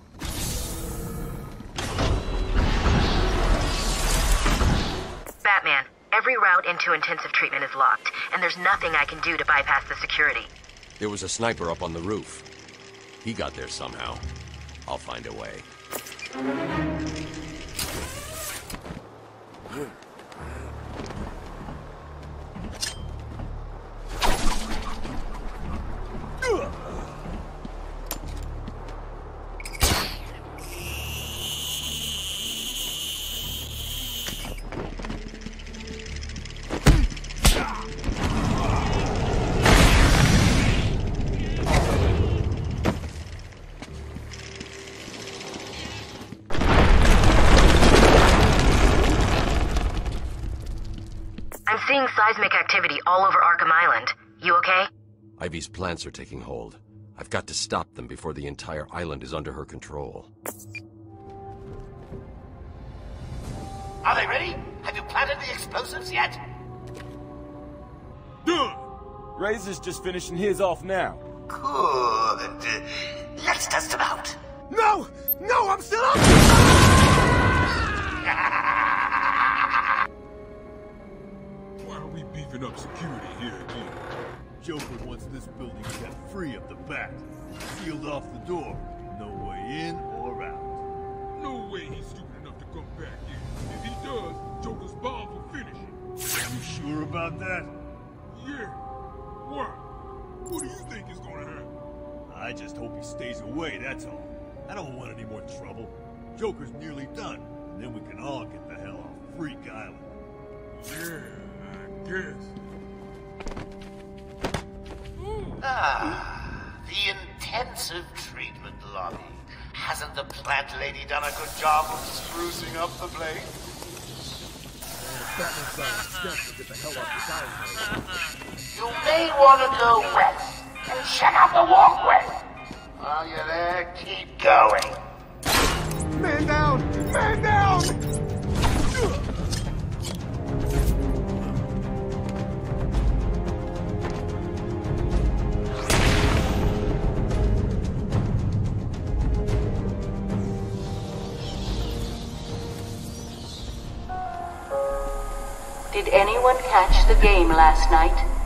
[SPEAKER 17] Batman, every route into intensive treatment is locked, and there's nothing I can do to bypass the security.
[SPEAKER 4] There was a sniper up on the roof. He got there somehow. I'll find a way.
[SPEAKER 17] All over Arkham Island. You okay?
[SPEAKER 4] Ivy's plants are taking hold. I've got to stop them before the entire island is under her control.
[SPEAKER 1] Are they ready? Have you planted the explosives yet?
[SPEAKER 3] Done! Razor's just finishing his off now.
[SPEAKER 1] Good. Let's test them out.
[SPEAKER 8] No! No, I'm still up! [laughs]
[SPEAKER 6] up security here again?
[SPEAKER 50] Joker wants this building kept free of the bat. Sealed off the door. No way in or
[SPEAKER 8] out.
[SPEAKER 6] No way he's stupid enough to come back in. If he does, Joker's bombs will finish him.
[SPEAKER 8] You sure about that?
[SPEAKER 6] Yeah. What? What do you think is gonna happen?
[SPEAKER 8] I just hope he stays away, that's all. I don't want any more trouble. Joker's nearly done, and then we can all get the hell off Freak Island.
[SPEAKER 6] Yeah, Guess.
[SPEAKER 1] Ah, the intensive treatment lobby. Hasn't the plant lady done a good job of sprucing up the place? You may want to go west and check out the walkway. While you're there, keep going.
[SPEAKER 11] Man down! Man down!
[SPEAKER 15] Did anyone catch the game last night?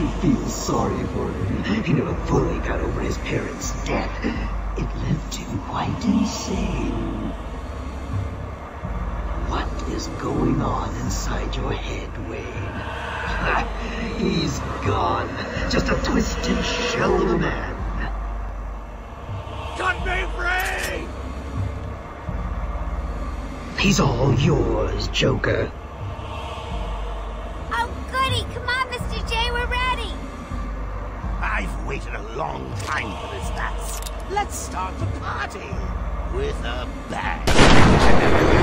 [SPEAKER 18] Should feel sorry for him. He never fully got over his parents' death. It left him quite insane. What is going on inside your head, Wayne? [laughs] He's gone. Just a twisted shell of a man.
[SPEAKER 8] Cut me free!
[SPEAKER 18] He's all yours, Joker.
[SPEAKER 1] Long time for this, Bats. Let's start the party with a bang.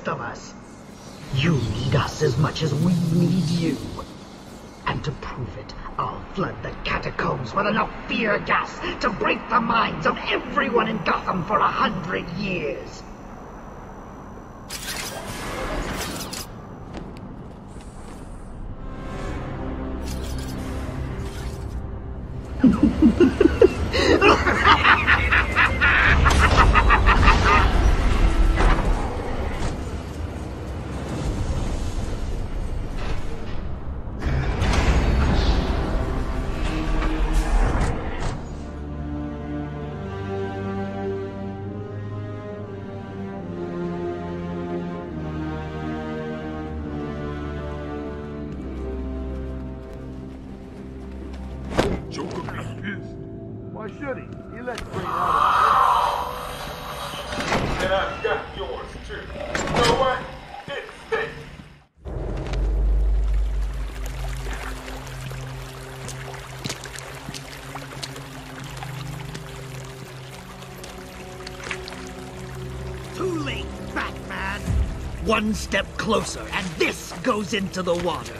[SPEAKER 18] rest of us. You need us as much as we need you. And to prove it, I'll flood the catacombs with enough fear gas to break the minds of everyone in Gotham for a hundred years. One step closer, and this goes into the water.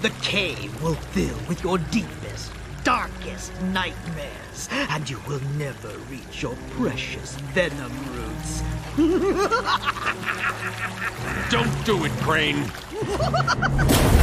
[SPEAKER 18] The cave will fill with your deepest, darkest nightmares, and you will never reach your precious venom roots. [laughs]
[SPEAKER 4] Don't do it, Crane! [laughs]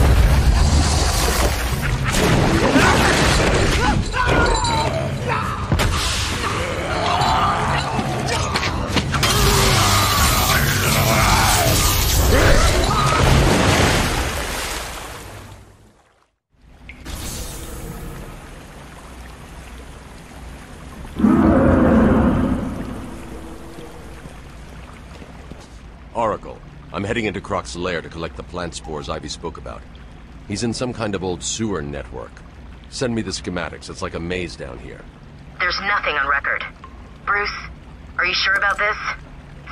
[SPEAKER 4] heading into Croc's lair to collect the plant spores Ivy spoke about. He's in some kind of old sewer network. Send me the schematics. It's like a maze down here.
[SPEAKER 17] There's nothing on record. Bruce, are you sure about this?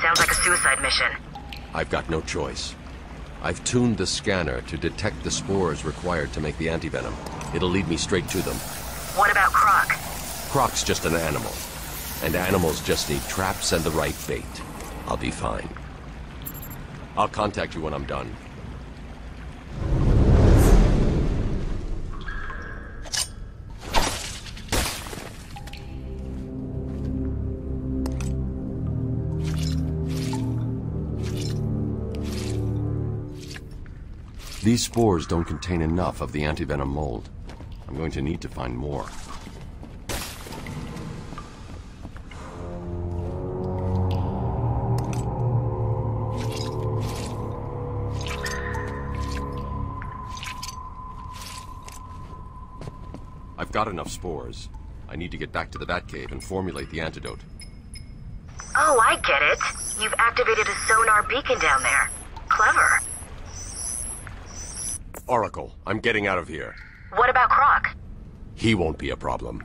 [SPEAKER 17] Sounds like a suicide mission.
[SPEAKER 4] I've got no choice. I've tuned the scanner to detect the spores required to make the antivenom. It'll lead me straight to them.
[SPEAKER 17] What about Croc?
[SPEAKER 4] Croc's just an animal. And animals just need traps and the right bait. I'll be fine. I'll contact you when I'm done. These spores don't contain enough of the antivenom mold. I'm going to need to find more. Got enough spores. I need to get back to the Batcave and formulate the antidote.
[SPEAKER 17] Oh, I get it. You've activated a sonar beacon down there. Clever.
[SPEAKER 4] Oracle, I'm getting out of here.
[SPEAKER 17] What about Croc?
[SPEAKER 4] He won't be a problem.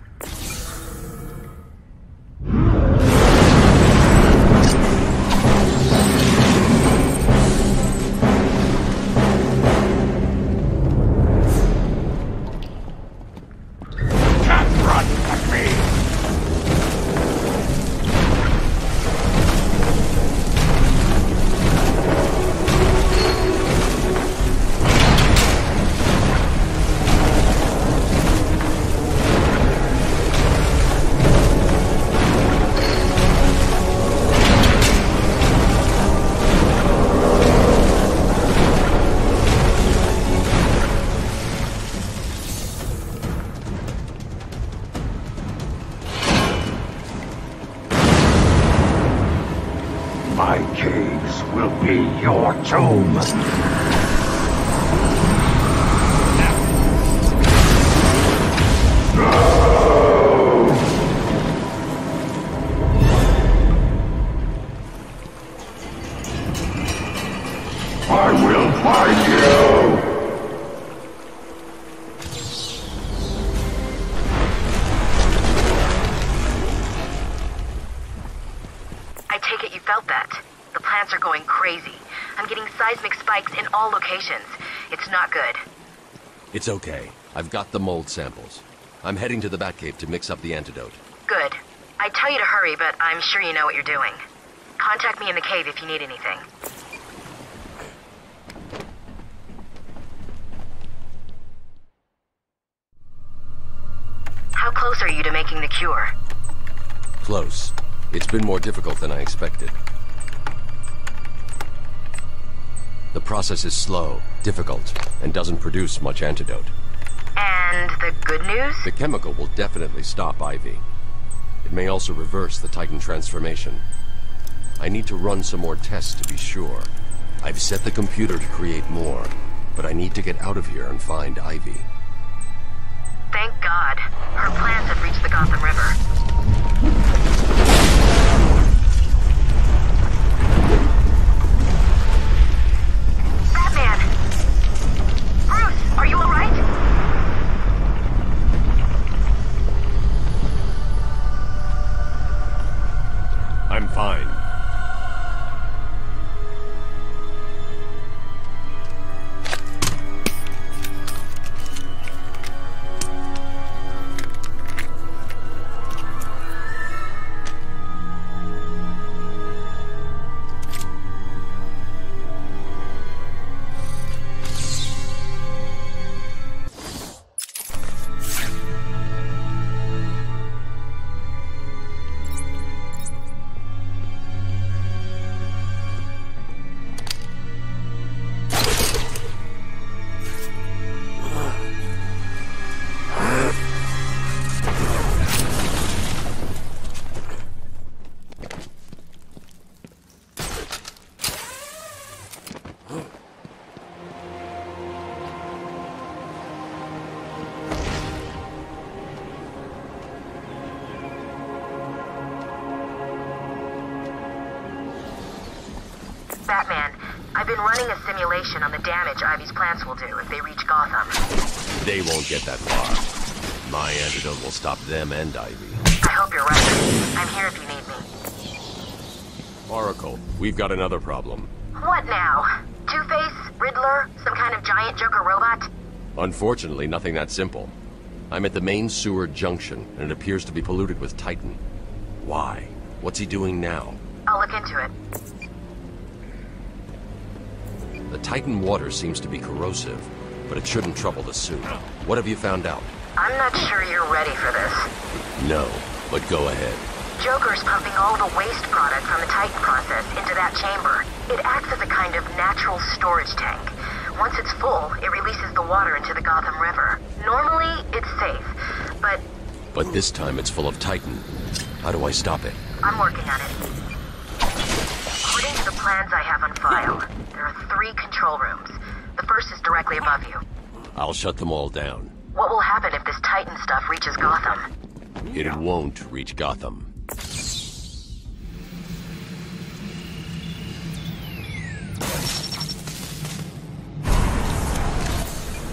[SPEAKER 4] It's okay. I've got the mold samples. I'm heading to the Batcave to mix up the antidote.
[SPEAKER 17] Good. I tell you to hurry, but I'm sure you know what you're doing. Contact me in the cave if you need anything. How close are you to making the cure?
[SPEAKER 4] Close. It's been more difficult than I expected. The process is slow, difficult, and doesn't produce much antidote.
[SPEAKER 17] And the good news?
[SPEAKER 4] The chemical will definitely stop Ivy. It may also reverse the Titan transformation. I need to run some more tests to be sure. I've set the computer to create more, but I need to get out of here and find Ivy.
[SPEAKER 17] Thank God. Her plans have reached the Gotham River. Are you alright?
[SPEAKER 4] I'm fine.
[SPEAKER 17] Simulation on the damage Ivy's plants will do if they reach Gotham.
[SPEAKER 4] They won't get that far. My antidote will stop them and Ivy.
[SPEAKER 17] I hope you're right. I'm here if you need me.
[SPEAKER 4] Oracle, we've got another problem.
[SPEAKER 17] What now? Two-Face? Riddler? Some kind of giant Joker robot?
[SPEAKER 4] Unfortunately, nothing that simple. I'm at the main sewer junction, and it appears to be polluted with Titan. Why? What's he doing now?
[SPEAKER 17] I'll look into it.
[SPEAKER 4] The Titan water seems to be corrosive, but it shouldn't trouble the suit. What have you found out?
[SPEAKER 17] I'm not sure you're ready for this.
[SPEAKER 4] No, but go ahead.
[SPEAKER 17] Joker's pumping all the waste product from the Titan process into that chamber. It acts as a kind of natural storage tank. Once it's full, it releases the water into the Gotham River. Normally, it's safe, but
[SPEAKER 4] But this time it's full of Titan. How do I stop it?
[SPEAKER 17] I'm working on it. According to the plans I have on file, there are three control rooms. The first is directly above you.
[SPEAKER 4] I'll shut them all down.
[SPEAKER 17] What will happen if this Titan stuff reaches Gotham?
[SPEAKER 4] It won't reach Gotham.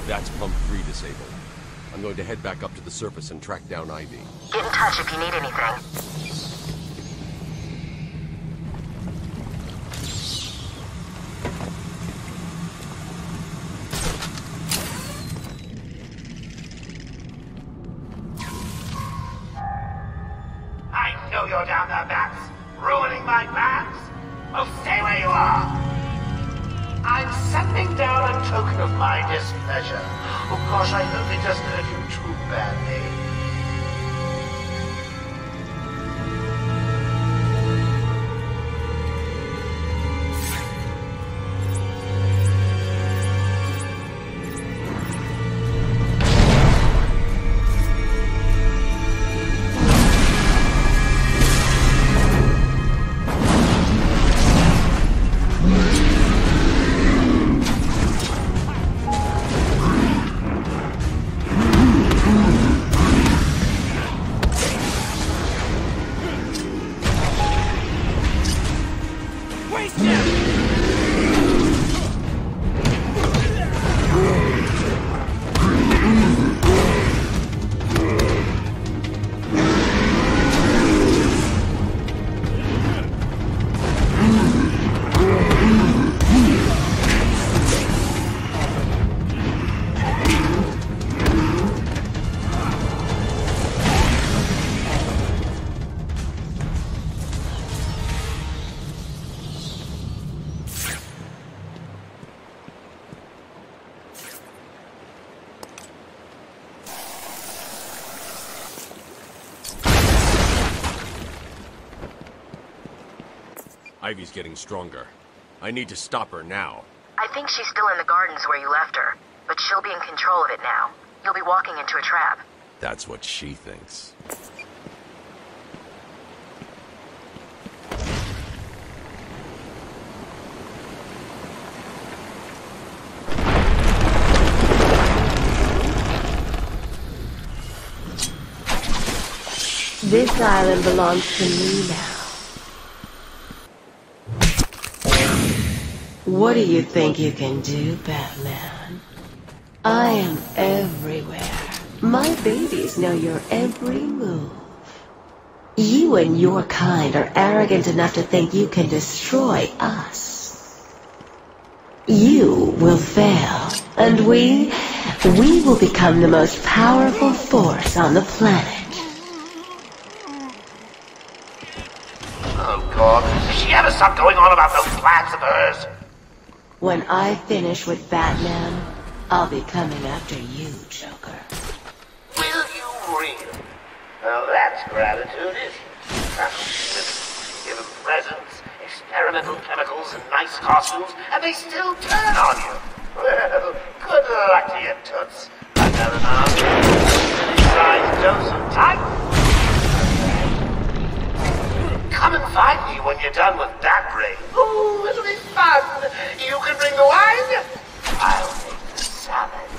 [SPEAKER 4] That's pump 3 disabled. I'm going to head back up to the surface and track down Ivy.
[SPEAKER 17] Get in touch if you need anything.
[SPEAKER 4] Ivy's getting stronger. I need to stop her now.
[SPEAKER 17] I think she's still in the gardens where you left her, but she'll be in control of it now. You'll be walking into a trap.
[SPEAKER 4] That's what she thinks.
[SPEAKER 45] This island belongs to me now. What do you think you can do, Batman? I am everywhere. My babies know your every move. You and your kind are arrogant enough to think you can destroy us. You will fail, and we, we will become the most powerful force on the planet.
[SPEAKER 1] Oh, God. Does she ever stop going on about those plans of hers?
[SPEAKER 45] When I finish with Batman, I'll be coming after you, Joker.
[SPEAKER 1] Will you really? Well, that's gratitude, is it? Give them presents, experimental chemicals, and nice costumes, and they still turn on you. Well, good luck to you, Toots. I've got an arm. Silly-sized dose of Titan. Come and find me when you're done with that ring. Oh, it'll be fun. You can bring the wine. I'll make the salad.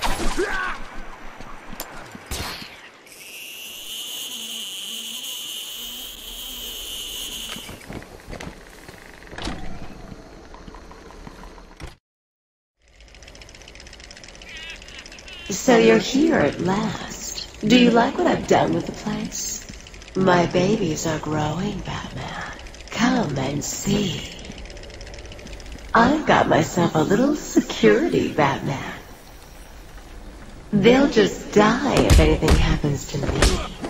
[SPEAKER 45] So you're here at last. Do you like what I've done with the place? My babies are growing, Batman. Come and see. I've got myself a little security, Batman. They'll just die if anything happens to me.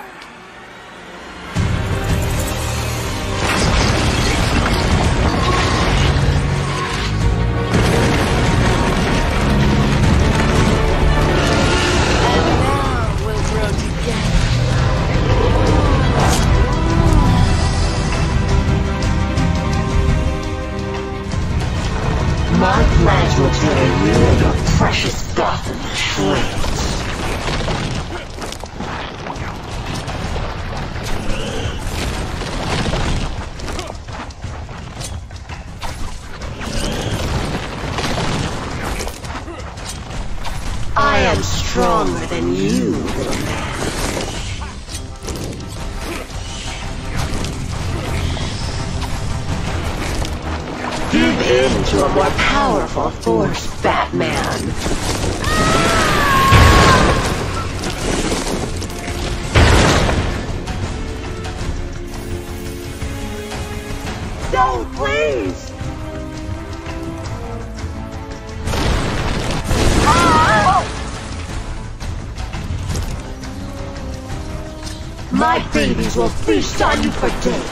[SPEAKER 45] done for days.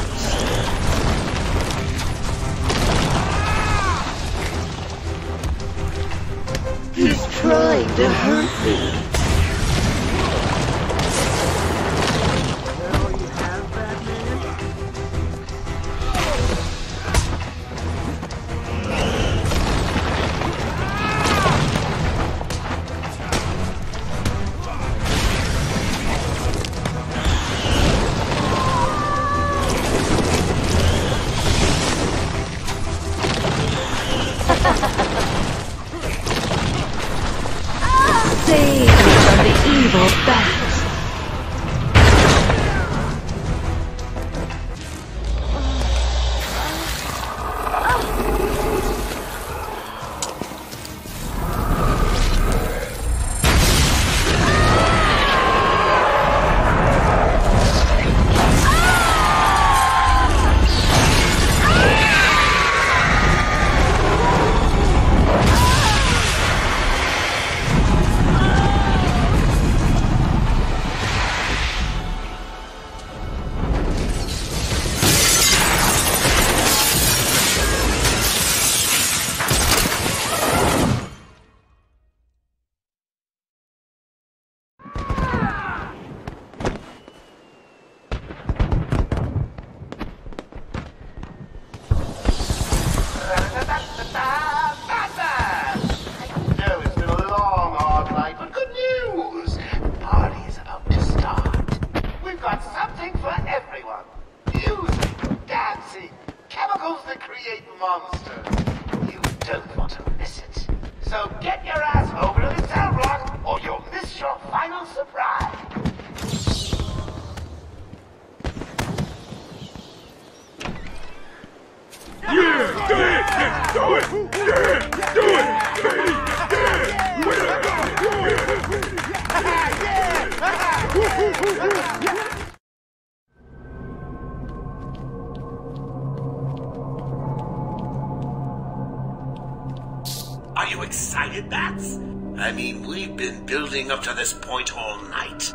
[SPEAKER 1] Are you excited, Bats? I mean, we've been building up to this point all night.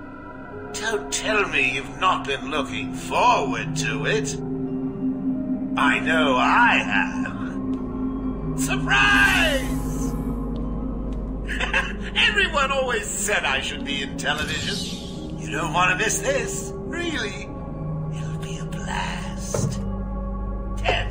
[SPEAKER 1] Don't tell me you've not been looking forward to it.
[SPEAKER 51] I know I have. Surprise! [laughs] Everyone always said I should be in television. You don't want to miss this, really. It'll be a blast. Ten.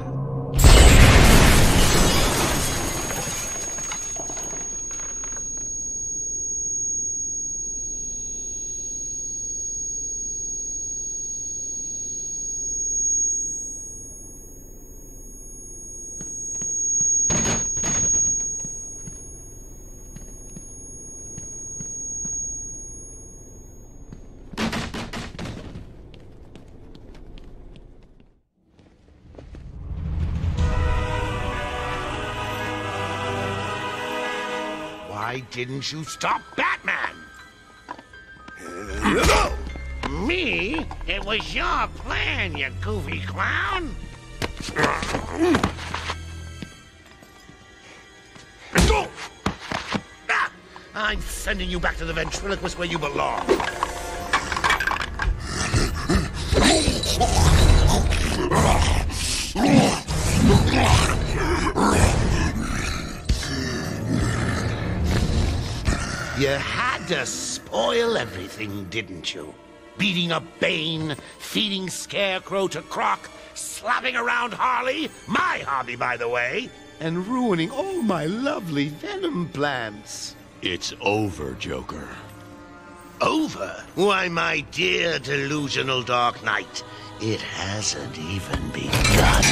[SPEAKER 1] Why didn't you stop Batman? Me? It was your plan, you goofy clown. Ah, I'm sending you back to the ventriloquist where you belong. Had to spoil everything, didn't you? Beating up Bane, feeding Scarecrow to Croc, slapping around Harley, my hobby, by the way, and ruining all my lovely venom plants.
[SPEAKER 4] It's over, Joker.
[SPEAKER 1] Over? Why, my dear delusional Dark Knight, it hasn't even begun.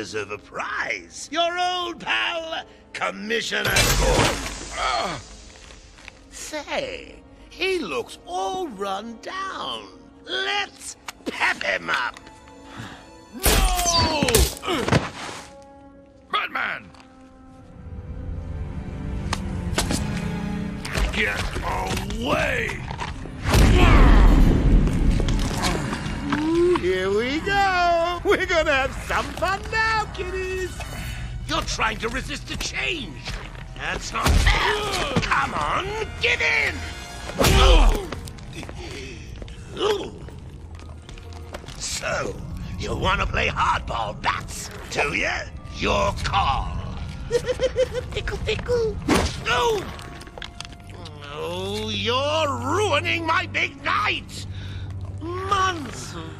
[SPEAKER 1] You deserve a prize. Your old pal, Commissioner Gordon. Ah. Say, he looks all run down. Let's pep him up.
[SPEAKER 2] No! Batman! Get away!
[SPEAKER 1] Here we go. We're gonna have some fun now, kiddies. You're trying to resist the change. That's not fair. Come on, give in. So, you want to play hardball, bats, do you? Your call. [laughs] tickle, tickle. No! Oh. oh, you're ruining my big night! Months of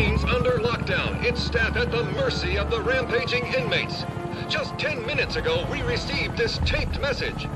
[SPEAKER 30] remains under lockdown, its staff at the mercy of the rampaging inmates. Just 10 minutes ago, we received this taped message.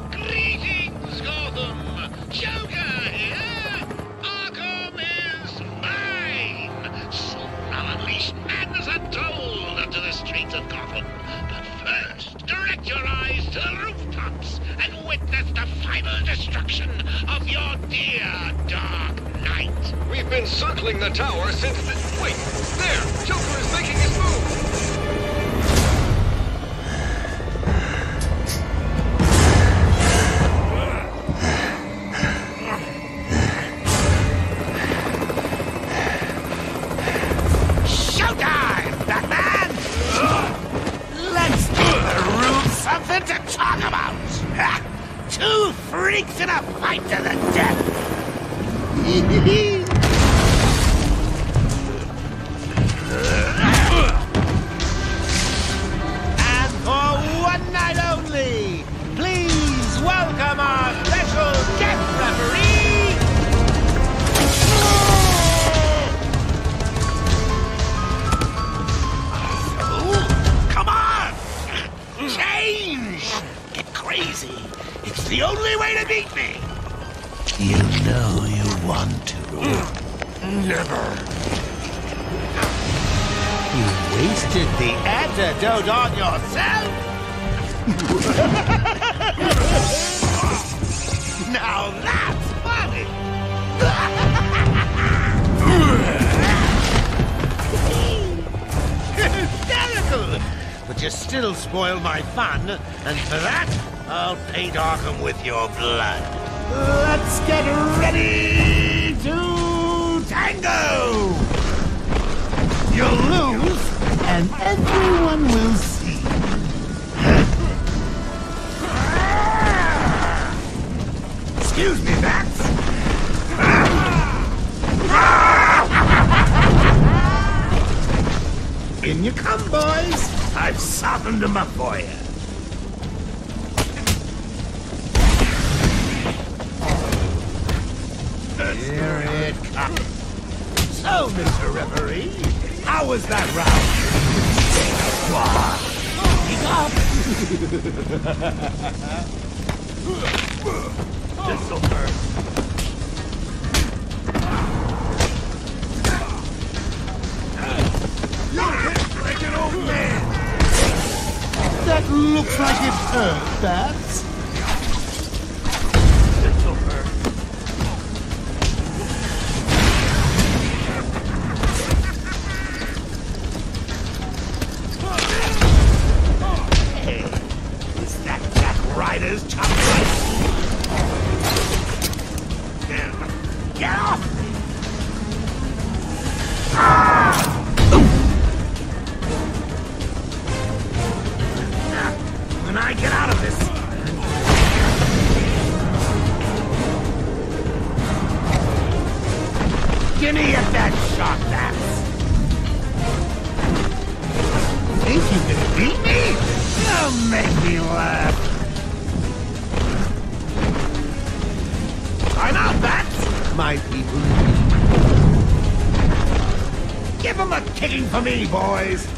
[SPEAKER 1] Boys!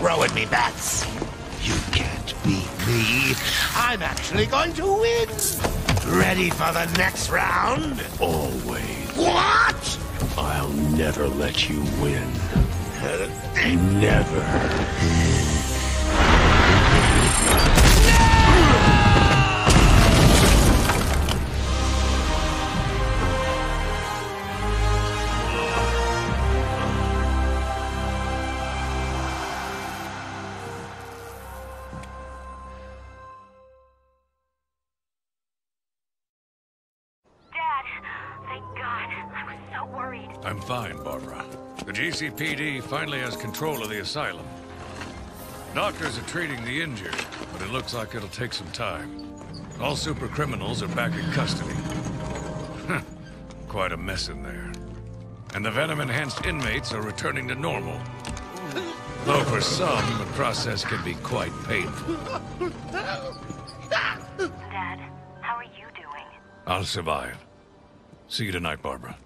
[SPEAKER 1] You me, Bats. You can't beat me. I'm actually going to win. Ready for the next round?
[SPEAKER 4] Always.
[SPEAKER 1] What?
[SPEAKER 4] I'll never let you win. [laughs] Never.
[SPEAKER 2] GCPD finally has control of the asylum. Doctors are treating the injured, but it looks like it'll take some time. All super criminals are back in custody. Quite a mess in there. And the venom-enhanced inmates are returning to normal. Though for some, the process can be quite painful.
[SPEAKER 45] Dad, how are you doing?
[SPEAKER 2] I'll survive. See you tonight, Barbara.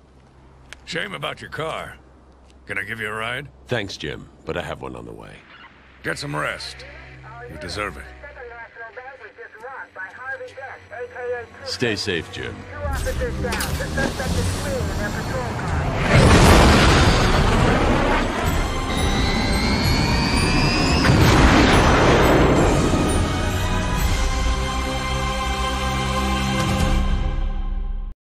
[SPEAKER 2] Shame about your car. Can I give you a ride?
[SPEAKER 52] Thanks, Jim, but I have one on the way.
[SPEAKER 2] Get some rest. You deserve it.
[SPEAKER 52] Stay safe, Jim.